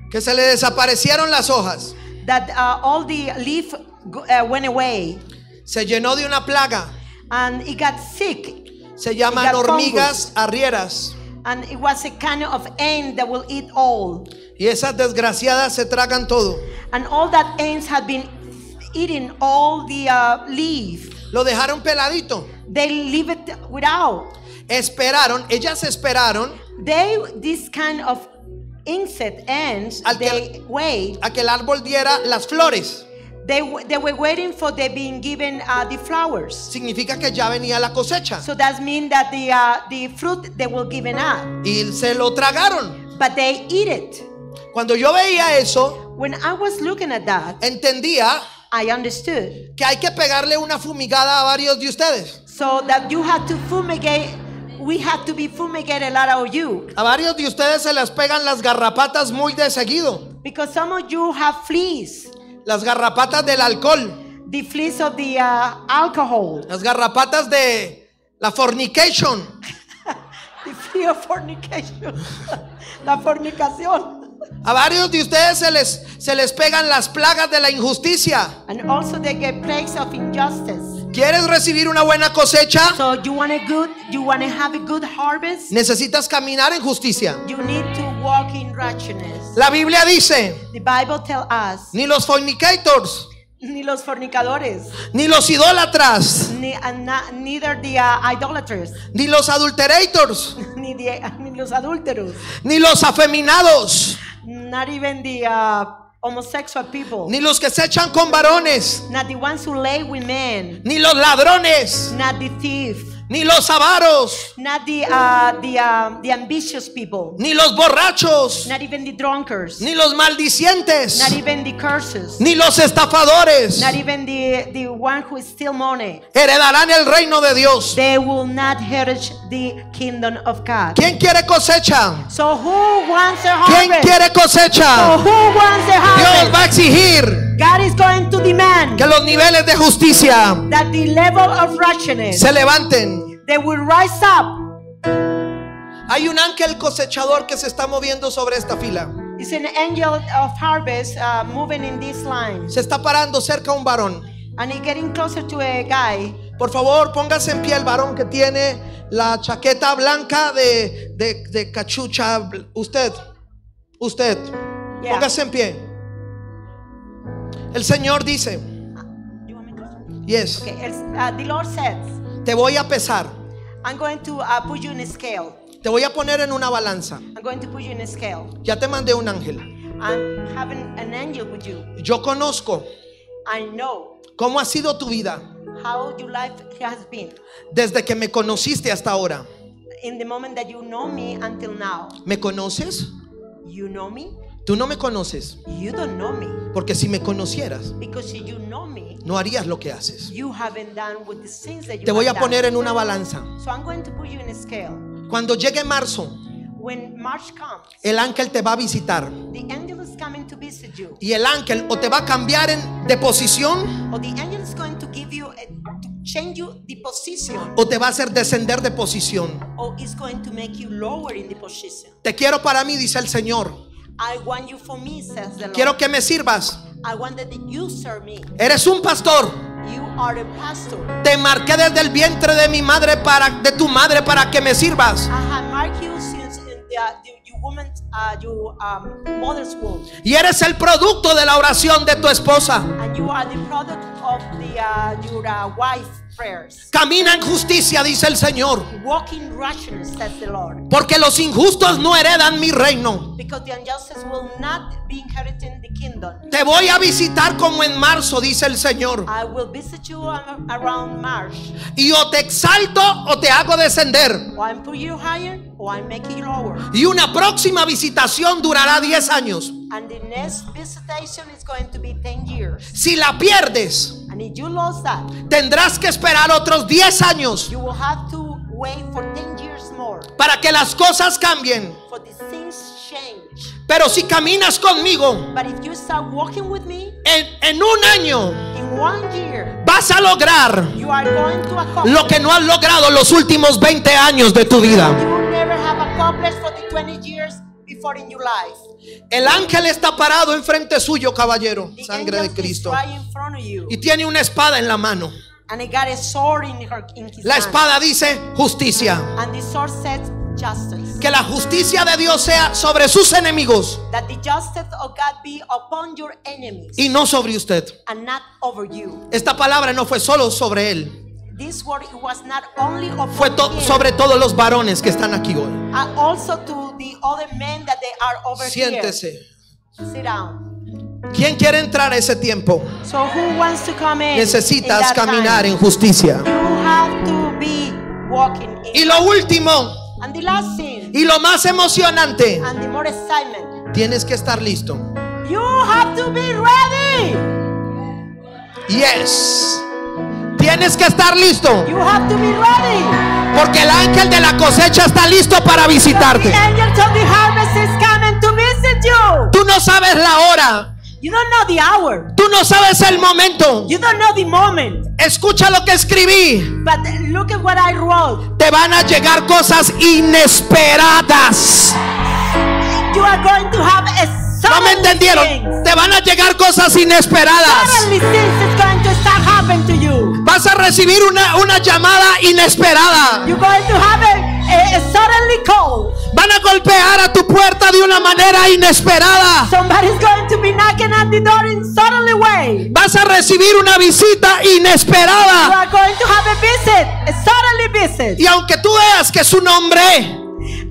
que se le desaparecieron las hojas, that uh, all the leaf uh, went away se llenó de una plaga, and it got sick se llaman hormigas arrieras. and it was a kind of ant that will eat all Y esas desgraciadas se tragan todo. and all that ants had been eating all the uh, leaf Lo dejaron peladito. they leave it without Esperaron, ellas esperaron they this kind of insect ants que- they wait a que el árbol diera las flores. They, they were waiting for they being given uh, the flowers Significa que ya venía la cosecha. so that means that the uh, the fruit they will given up Y se lo tragaron. but they eat it Cuando yo veía eso, when i was looking at that entendía i understood que hay que pegarle una fumigada a varios de ustedes. so that you had to fumigate we had to be fumigate a lot of you A varios de ustedes se les pegan las garrapatas muy de seguido. because some of you have fleas Las garrapatas del alcohol. the fleas of the uh, alcohol Las garrapatas de la fornication. the flea of fornication la fornicación A varios de ustedes se les, se les pegan las plagas de la injusticia. and also they get plagues of injustice ¿Quieres recibir una buena cosecha? so you want a good you want to have a good harvest Necesitas caminar en justicia. you need to walk in righteousness La Biblia dice, the bible tell us ni los fornicators, ni los fornicadores ni los idólatras, ni, and not- neither the uh, idolaters ni los adulterators, ni, the, ni los adúlteros ni los afeminados, not even the uh, homosexual people ni los que se echan con varones, not the ones who lay with men ni los ladrones, not the thief ni los avaros, not the uh, the um, the ambitious people ni los borrachos, not even the drunkards ni los maldicientes, not even the curses ni los estafadores not even the the one who steal money heredarán el reino de Dios. they will not heritage the kingdom of God ¿Quién quiere cosecha? so who wants a ¿Quién harvest quiere so cosecha? who wants a Dios harvest va a exigir God is going to demand que los niveles de justicia that the level of righteousness se levanten. They will rise up Hay un ángel cosechador que se está moviendo sobre esta fila. It's an angel of harvest uh, moving in this line, Se está parando cerca a un varón. and he's getting closer to a guy. Por favor, póngase en pie el varón que tiene la chaqueta blanca de, de- de cachucha. Usted, usted, Yeah. póngase en pie. El Señor dice, You want me to- yes, Okay, uh, the Lord says, te voy a pesar, I'm going to uh, put you in a scale. te voy a poner en una balanza. I'm going to put you in a scale. Ya te mandé un ángel. I'm having an angel with you. Yo conozco I know cómo ha sido tu vida how your life has been desde que me conociste hasta ahora. in the moment that you know me until now. ¿Me conoces? You know me? Tú no me conoces, You don't know me porque si me conocieras, because if you know me, no harías lo que haces. you done with the things that you Te voy a poner done. en una balanza. So I'm going to put you in a scale. Cuando llegue marzo, When March comes, el ángel te va a visitar the angel is coming to visit you. y el ángel o te va a cambiar en, de posición Or the angel is going to give you, a, to change you the position. o te va a hacer descender de posición. Or going to make you lower in the position. Te quiero para mí, dice el Señor. I want you for me, says the Lord. Quiero que me sirvas. I want that you serve me. Eres un pastor. You are a pastor. Te marqué desde el vientre de mi madre para de tu madre para que me sirvas. Uh, um, mother's womb. Y eres el producto de la oración de tu esposa. And you are the product of the, uh, your uh, wife. Camina en justicia, dice el Señor. Walk in righteousness, says the Lord. Porque los injustos no heredan mi reino. Because the will not be inheriting the kingdom. Te voy a visitar como en marzo, dice el Señor. I will visit you ar- around March. Y o te exalto o te hago descender. Or I'm put you higher, or you lower. Y una próxima visitación durará 10 años. And the next visitation is going to be 10 years. Si la pierdes, If you lost that, tendrás que esperar otros 10 años you will have to wait for 10 years more para que las cosas cambien. for the things change. Pero si caminas conmigo But if you start walking with me en, en un año, in one year, vas a lograr you are going to lo que no has logrado los últimos 20 años de tu vida. you will never have accomplished for the 20 years in your life. El ángel está parado enfrente suyo, caballero. The Sangre de Cristo. right. Y tiene una espada en la mano. And he got a sword in, her, in his La hand. espada dice justicia. And the sword says justice. Que la justicia de Dios sea sobre sus enemigos That the justice of God be upon your enemies y no sobre usted. and not over you. Esta palabra no fue solo sobre él, This word was not only fue to- sobre todos los varones que están aquí hoy. and also to the other men that they are over Siéntese. here. Sit down. ¿Quién quiere entrar a ese tiempo? So who wants to come in? in Necesitas that caminar time? en justicia. You have to be walking in. Y lo último and the last thing, y lo más emocionante, and the more excitement, tienes que estar listo. you have to be ready. Yes. Tienes que estar listo. You have to be ready. Porque el ángel de la cosecha está listo para The visitarte. angel of the harvest is coming to visit you. Tú no sabes la hora. You don't know the hour. Tú no sabes el momento. You don't know the moment. Escucha lo que escribí. But look at what I wrote. Te van a llegar cosas inesperadas. You are going to have a No me entendieron. things. Te van a llegar cosas inesperadas. Vas a recibir una, una llamada inesperada. You're going to have a, a, a suddenly call. Van a golpear a tu puerta de una manera inesperada. Somebody's going to be knocking at the door in suddenly way. Vas a recibir una visita You inesperada. are going to have a visit, a suddenly visit. Y aunque tú veas que su nombre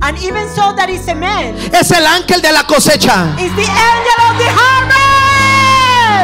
And even so that is a man, es el ángel de la cosecha. is the angel of the harvest.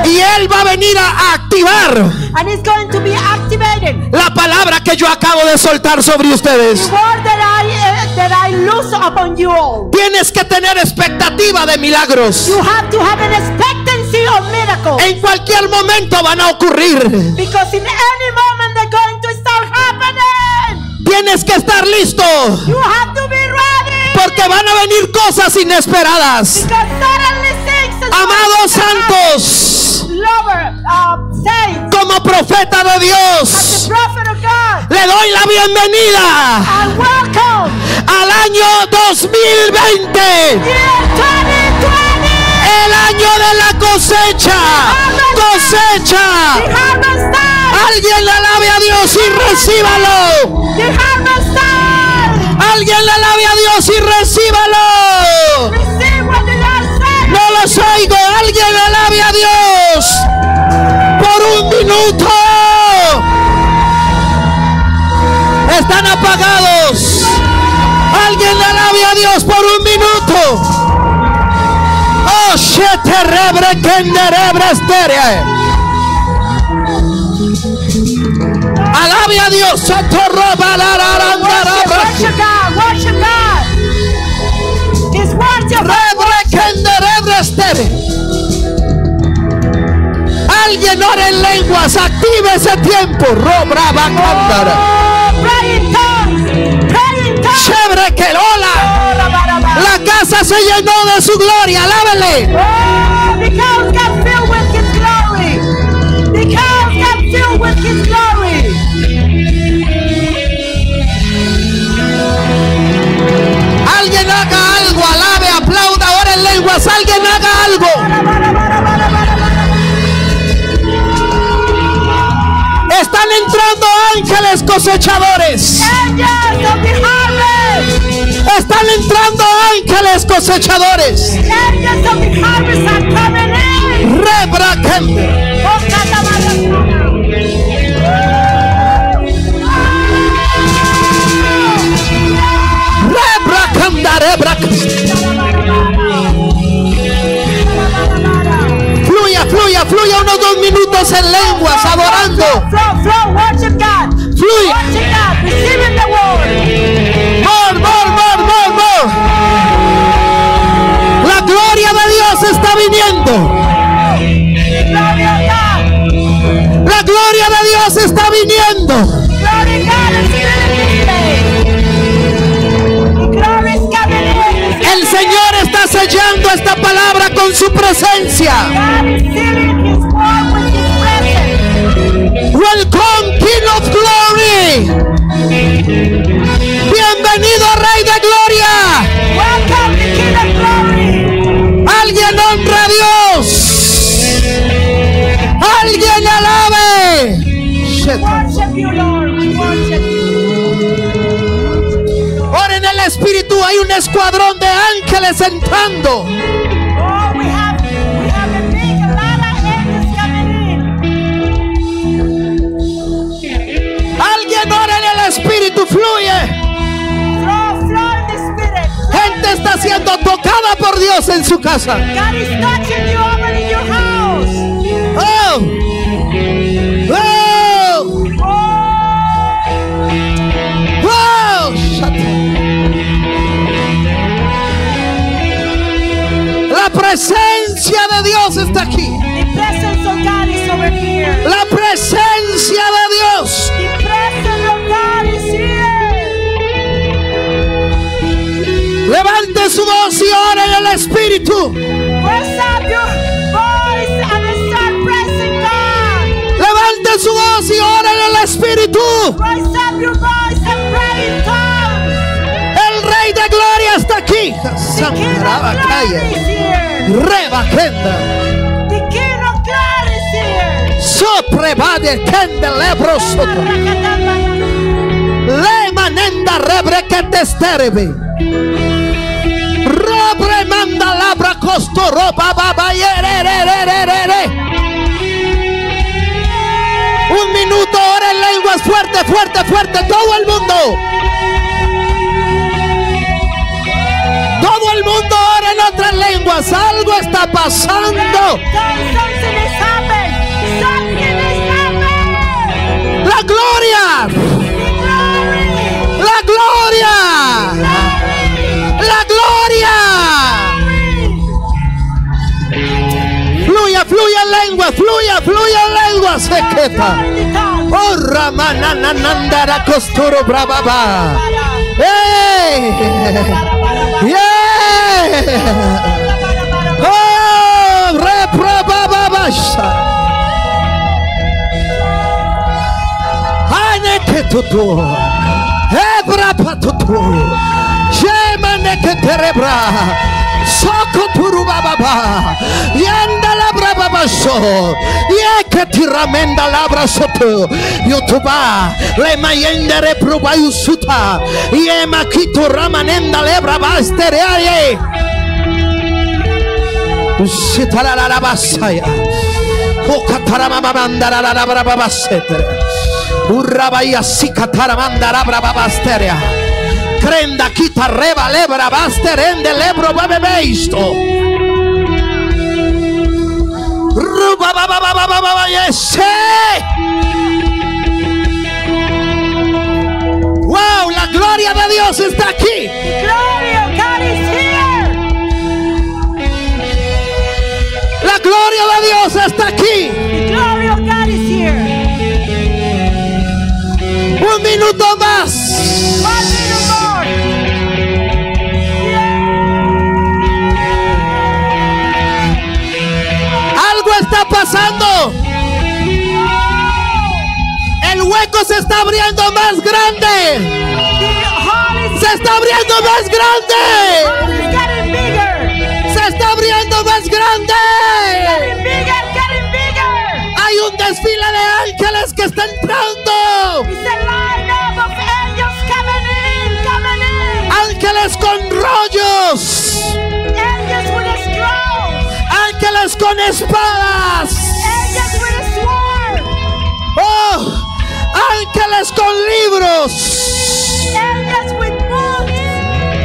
Y él va a venir a activar And it's going to be activated. la palabra que yo acabo de soltar sobre ustedes. that I I loose upon you all. Tienes que tener expectativa de milagros. You have to have an expectancy of miracles. En cualquier momento van a ocurrir. Because in any moment they're going to start happening. Tienes que estar listo. You have to be ready. Porque van a venir cosas inesperadas. Because suddenly things Amados santos, como profeta de Dios, le doy la bienvenida al año 2020. year 2020. El año de la cosecha. Cosecha. Alguien le alabe a Dios y recíbalo. Alguien le alabe a Dios y recíbalo. Los oigo. Alguien alabe a Dios. Por un minuto. Están apagados. Alguien alabe a Dios por un minuto. Oh, shete rebre kenderebre estere. Alabe a Dios. Sato roba la la la la la Alguien ora en lenguas. Active ese tiempo. Robra va cándara. Oh, pray in tongues, pray in tongues. Chévere que hola. Oh, la, casa se llenó de su gloria. Alábele. Ba, la, ba. Están entrando ángeles cosechadores. Están entrando ángeles cosechadores. Rebra Fluya, unos dos minutos en lenguas adorando. Flow, flow, worship God. Fluye. Worship God. Receiving the word. More, more, more, more, more. La gloria de Dios está viniendo. Glory of God. La gloria de Dios está viniendo. In. El Señor está sellando esta palabra con su presencia. Welcome, King of Glory. Bienvenido, Rey de Gloria. Welcome, King of Glory. Alguien honra a Dios. Alguien alabe. Ahora en el Espíritu hay un escuadrón de ángeles entrando. Fluye. Gente está siendo tocada por Dios en su casa. Oh. Oh. Oh, La presencia de Dios está Levante su voz y ore en el Espíritu. Levante su voz y ore en el Espíritu. El Rey de Gloria está aquí. King of Sangraba Glory calle. is here. Rebagenda. The costo roba baba. Un minuto, ora en lenguas fuerte, fuerte, fuerte, todo el mundo. Todo el mundo ora en otras lenguas. Algo está pasando. La gloria. La gloria. La gloria. Fluya, fluya en lengua, fluya, fluya en lengua, sequeta. Oh, ramananandara costoro brababa. ¡Hey! ¡Yeah! ¡Oh! ¡Reprobababasha! ¡Aneketutu! ¡Ebrapatutu! ¡Shemaneketerebra! ¡Socoturubababa! soko turubaba yanda labra babaso yekati ramenda labra soto yotuba. Le mayende reproba yusuta yema makito ramanenda lebra bastere aye usitala la basaya okatarama babandara labra babasetere urabaya sikatarama labra babasterea Kita reba lebra basterende lebro babebeisto. Rubabababababa yese. Wow, la gloria de Dios está aquí. Glory of God is here. La gloria de Dios está aquí. The glory of God is here. Un minuto más. El hueco se está abriendo más grande. Se está abriendo más grande. Se está abriendo más grande. Hay un desfile de ángeles que está entrando. Ángeles con rollos. Ángeles con espadas. With a. Oh, ángeles con libros. With books.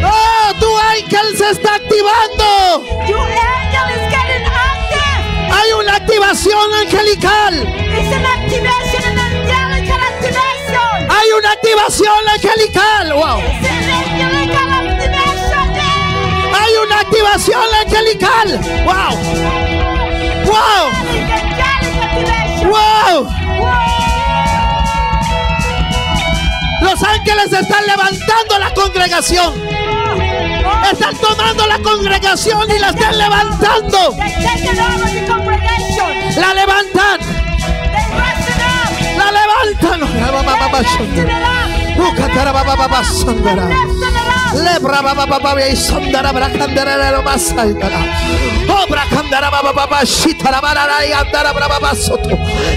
Oh, tu ángel se está activando. Your angel is getting active. Hay una activación angelical. It's an activation, an angelical activation. Hay una activación angelical. Wow. It's an angelical activation. Yeah. Hay una activación angelical. Wow. Wow. Wow. Los ángeles están levantando la congregación. Están tomando la congregación y la están levantando. La levantan. Raising up. La levantan. They lifting it up. Ucatarababababasandara. They're lifting it up. Lebra baba baba be sandara brakandara lo masaidara. Obra kandara baba baba shitara barara yandara baba basoto.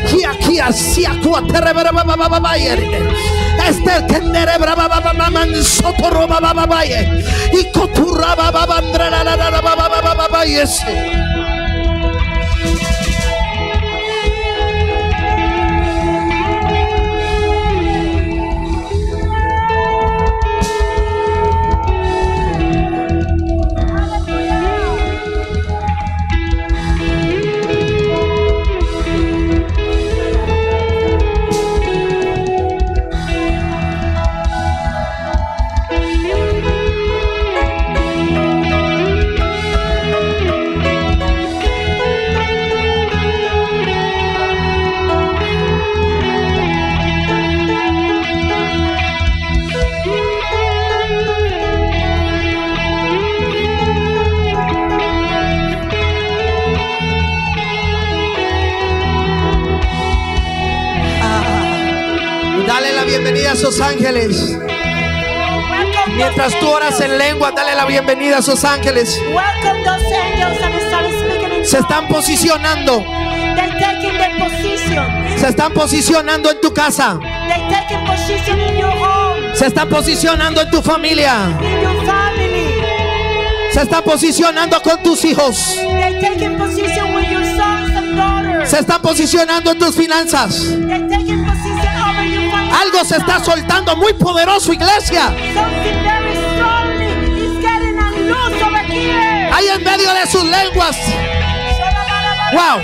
Ki aki Kia sia cuatere baba baba baba Este kendere baba baba maman sotoro baba baba y kotura baba baba baba baba baba yes. Bienvenida a esos ángeles. Mientras tú oras en lengua, dale la bienvenida a esos ángeles. Se están posicionando. Se están posicionando en tu casa. Se están posicionando en tu familia. Se están posicionando con tus hijos. Se están posicionando en tus finanzas. Algo se está soltando muy poderoso, iglesia. Ahí en medio de sus lenguas. Wow.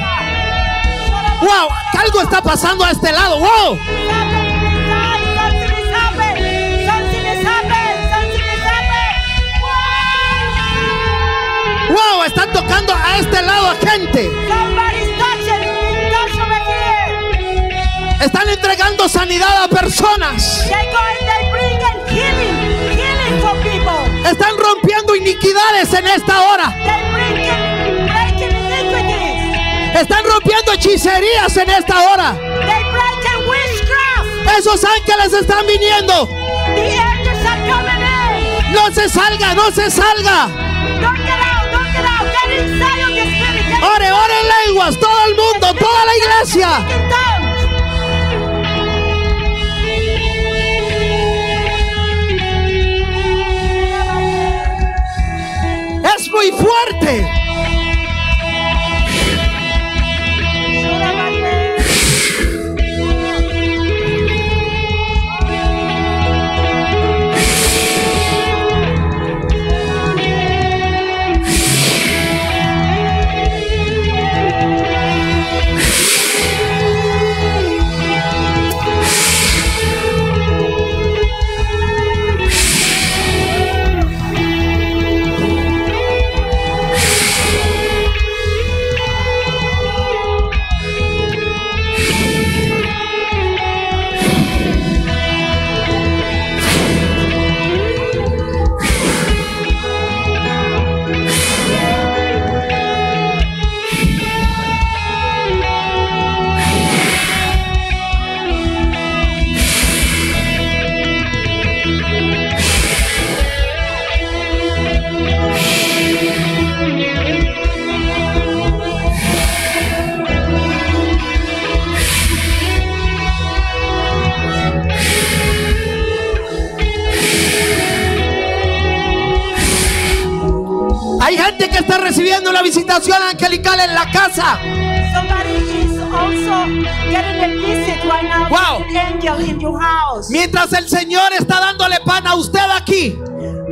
Wow, algo está pasando a este lado. Wow. Wow, están tocando a este lado a gente. Están entregando sanidad a personas. Están rompiendo iniquidades en esta hora. Están rompiendo hechicerías en esta hora. Esos ángeles están viniendo. No se salga, no se salga. Ore, ore en lenguas, todo el mundo, toda la iglesia. Es muy fuerte. Angelical en la casa. Wow. Mientras el Señor está dándole pan a usted aquí,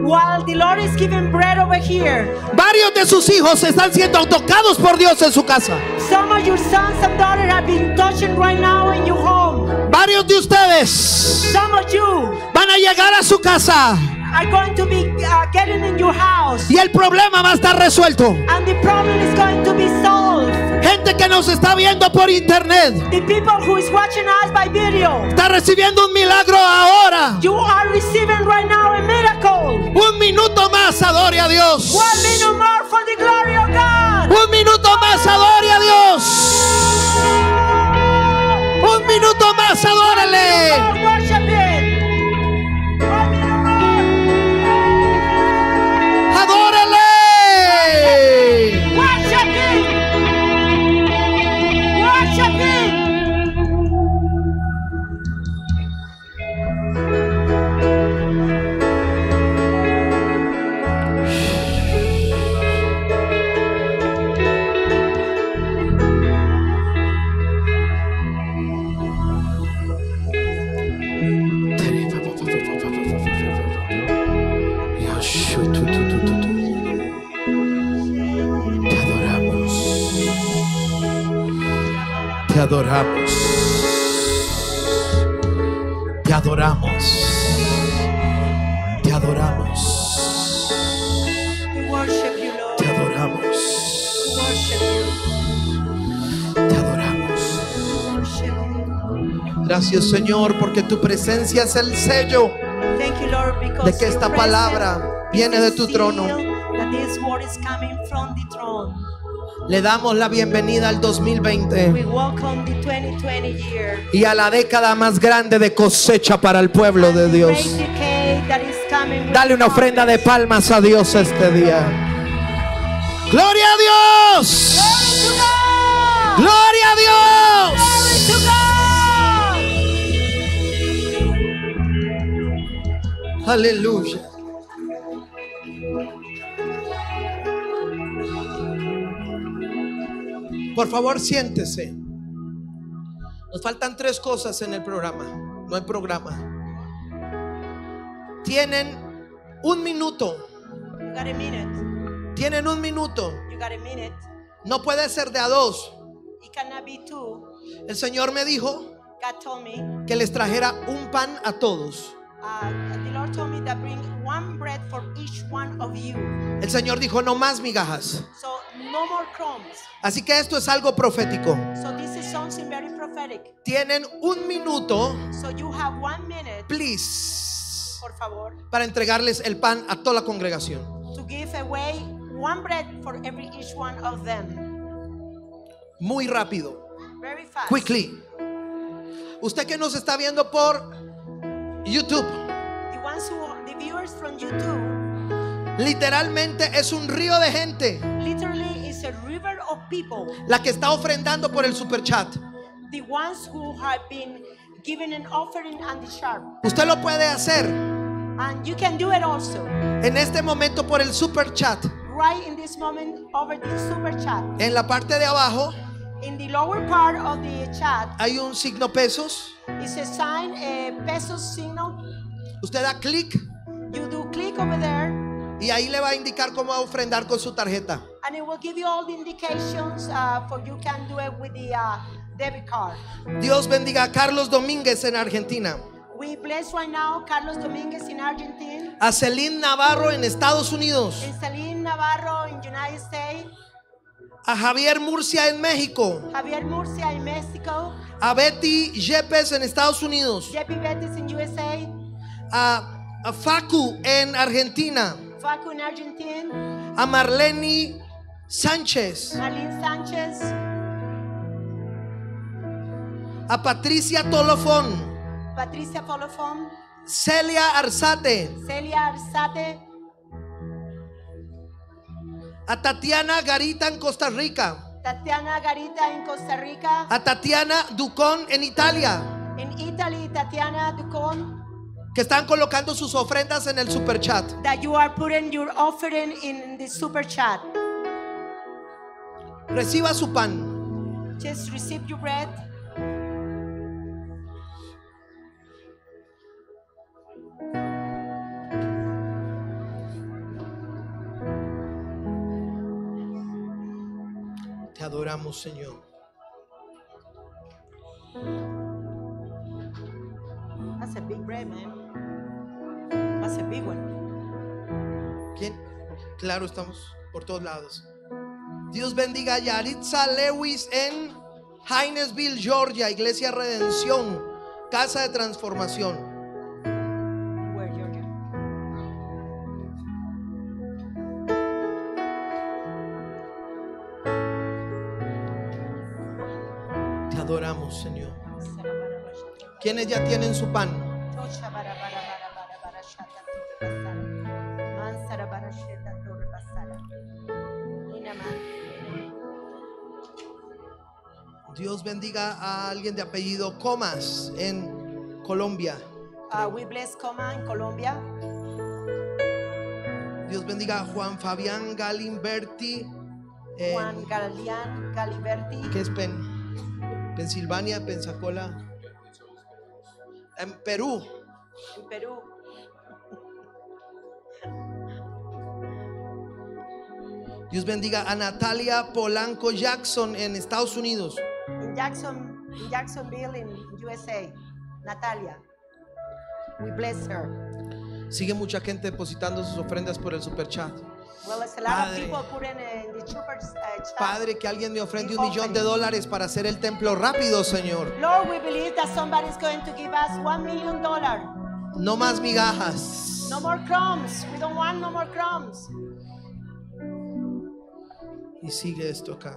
While the Lord is giving bread over here, varios de sus hijos están siendo tocados por Dios en su casa. some of your sons and daughters have been touching right now in your home. Varios de ustedes Some of you van a llegar a su casa are going to be uh, getting in your house, y el problema va a estar resuelto. and the problem is going to be solved. Gente que nos está viendo por internet The people who is watching us by video, está recibiendo un milagro ahora. you are receiving right now a miracle. Un minuto más, adore a Dios. One minute more for the glory of God. Un minuto más, adore a Dios. Un minuto más, adórale. Adoramos. Te adoramos. Te adoramos. Te adoramos. Te adoramos. Gracias Señor porque tu presencia es el sello de que esta palabra viene de tu trono. Le damos la bienvenida al We 2020 welcome the 2020 year. Y a la década más grande de cosecha para el pueblo de Dios. Dale una ofrenda de palmas a Dios este día. Gloria a Dios. Gloria a Dios. Aleluya. Por favor, siéntese. Nos faltan tres cosas en el programa. No hay programa. Tienen un minuto. You got a minute. Tienen un minuto. You got a minute. No puede ser de a dos. It cannot be two. El Señor me dijo God told me. que les trajera un pan a todos. Uh, the Lord told me that bring one bread for each one of you. El Señor dijo, no más migajas. So no more crumbs. Así que esto es algo profético. So this is something very prophetic. Tienen un minuto, So you have one minute, please, por favor, para entregarles el pan a toda la congregación. to give away one bread for every each one of them. Muy rápido. Very fast. Quickly. Usted que nos está viendo por YouTube, The ones who, the viewers from YouTube, literalmente es un río de gente literally is a river of people. la que está ofrendando por el super chat. The ones who have been given an offering on the sharp. Usted lo puede hacer And you can do it also. en este momento por el super chat. Right in this moment over the super chat. En la parte de abajo In the lower part of the chat hay un signo pesos. is a sign, a peso signal. Usted da clic You do click over there y ahí le va a indicar cómo va a ofrendar con su tarjeta. and it will give you all the indications uh, for you can do it with the uh, debit card. Dios bendiga a Carlos Domínguez en Argentina. We bless right now Carlos Dominguez in Argentina, A Celine Navarro en Estados Unidos. and Celine Navarro in United States, A Javier Murcia en México. Javier Murcia in Mexico, A Betty Yepes en Estados Unidos. JP Betis in USA, A, a Facu en Argentina. Facu in Argentina, A Marlene Sánchez. Marlene Sanchez, A Patricia Tolofón. Patricia Polofon, Celia Arzate. Celia Arzate, A Tatiana Garita en Costa Rica. Tatiana Garita in Costa Rica, A Tatiana Ducón en Italia. in Italy, Tatiana Ducon, Que están colocando sus ofrendas en el super chat. that you are putting your offering in the super chat. Reciba su pan. Just receive your bread. Te adoramos, Señor. That's a big bread, man. That's a big one. ¿Quién? Claro, estamos por todos lados. Dios bendiga a Yaritza Lewis en Hinesville, Georgia, Iglesia Redención, Casa de Transformación. Señor. ¿Quiénes ya tienen su pan? Dios bendiga a alguien de apellido Comas en Colombia. Uh, we bless Coma in Colombia. Dios bendiga a Juan Fabián Galimberti. en- Juan Galian Galiberti. ¿Qué es Pen? Pensilvania, Pensacola. En Perú. in Perú. Dios bendiga a Natalia Polanco Jackson en Estados Unidos. In Jackson, in Jacksonville in USA, Natalia. We bless her. Sigue mucha gente depositando sus ofrendas por el super chat. Padre. uh, chat. Padre, que alguien me ofrende un millón de dólares para hacer el templo rápido, Señor. Lord, we believe that somebody's going to give us one million dollars. No más migajas. No more crumbs. We don't want no more crumbs. Y sigue esto acá.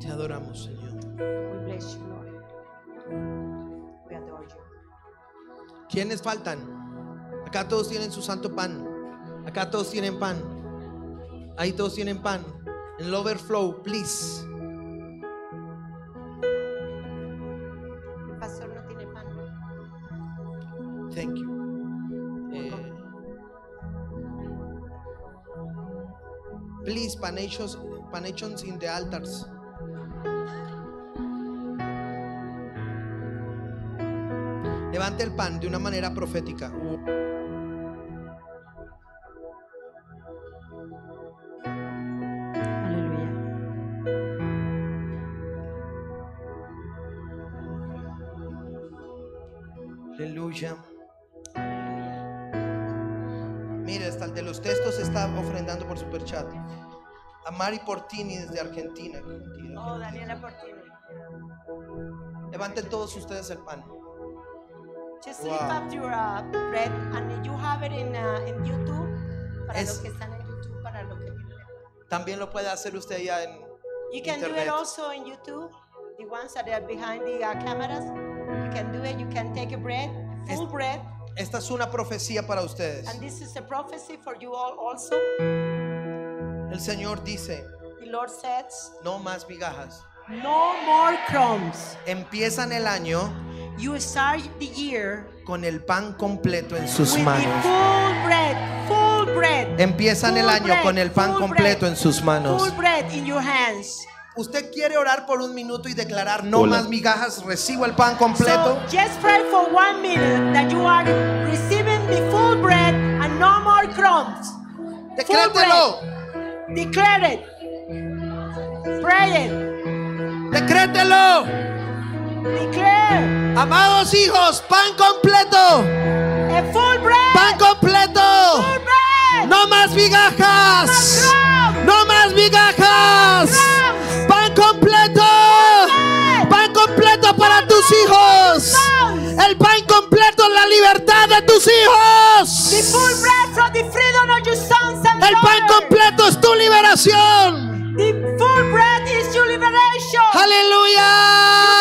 Te adoramos, Señor. We bless you, Lord. ¿Quiénes faltan? Acá todos tienen su santo pan. Acá todos tienen pan. Ahí todos tienen pan. En el overflow, please. El pastor no tiene pan. Thank you. Eh, please, panations, panations in the altars. Levante el pan de una manera profética. Aleluya. Aleluya. Mire, hasta el de los textos está ofrendando por super chat. A Mari Portini desde Argentina. Argentina, Oh, Argentina. Daniela Portini. Levanten todos ustedes el pan. Just Wow. lift up your uh, bread and you have it in, uh, in YouTube. Para Es- los que están en YouTube, para los que También lo puede hacer usted ya en You can do Internet. it also in YouTube. The ones that are behind the uh, cameras, you can do it. You can take a bread, full Es- bread, Esta es una profecía para ustedes. and this is a prophecy for you all also. El Señor dice, The Lord says, no más migajas. "No more crumbs." Empiezan el año You start the year con el pan completo en sus with the manos. full bread, full bread. Empiezan el full año bread, con el pan full completo bread, en sus manos. Full bread in your hands. Usted quiere orar por un minuto y declarar no Hola. más migajas, recibo el pan completo. So just pray for one minute that you are receiving the full bread and no more crumbs. Decrételo, Declare it. Pray it. decrételo. Amados hijos, pan completo. Full bread. Pan completo. Full bread. No más migajas. No más migajas. No pan completo. Pan completo para tus hijos. El pan completo es la libertad de tus hijos. El pan completo es tu liberación. The full bread is your liberation. Aleluya.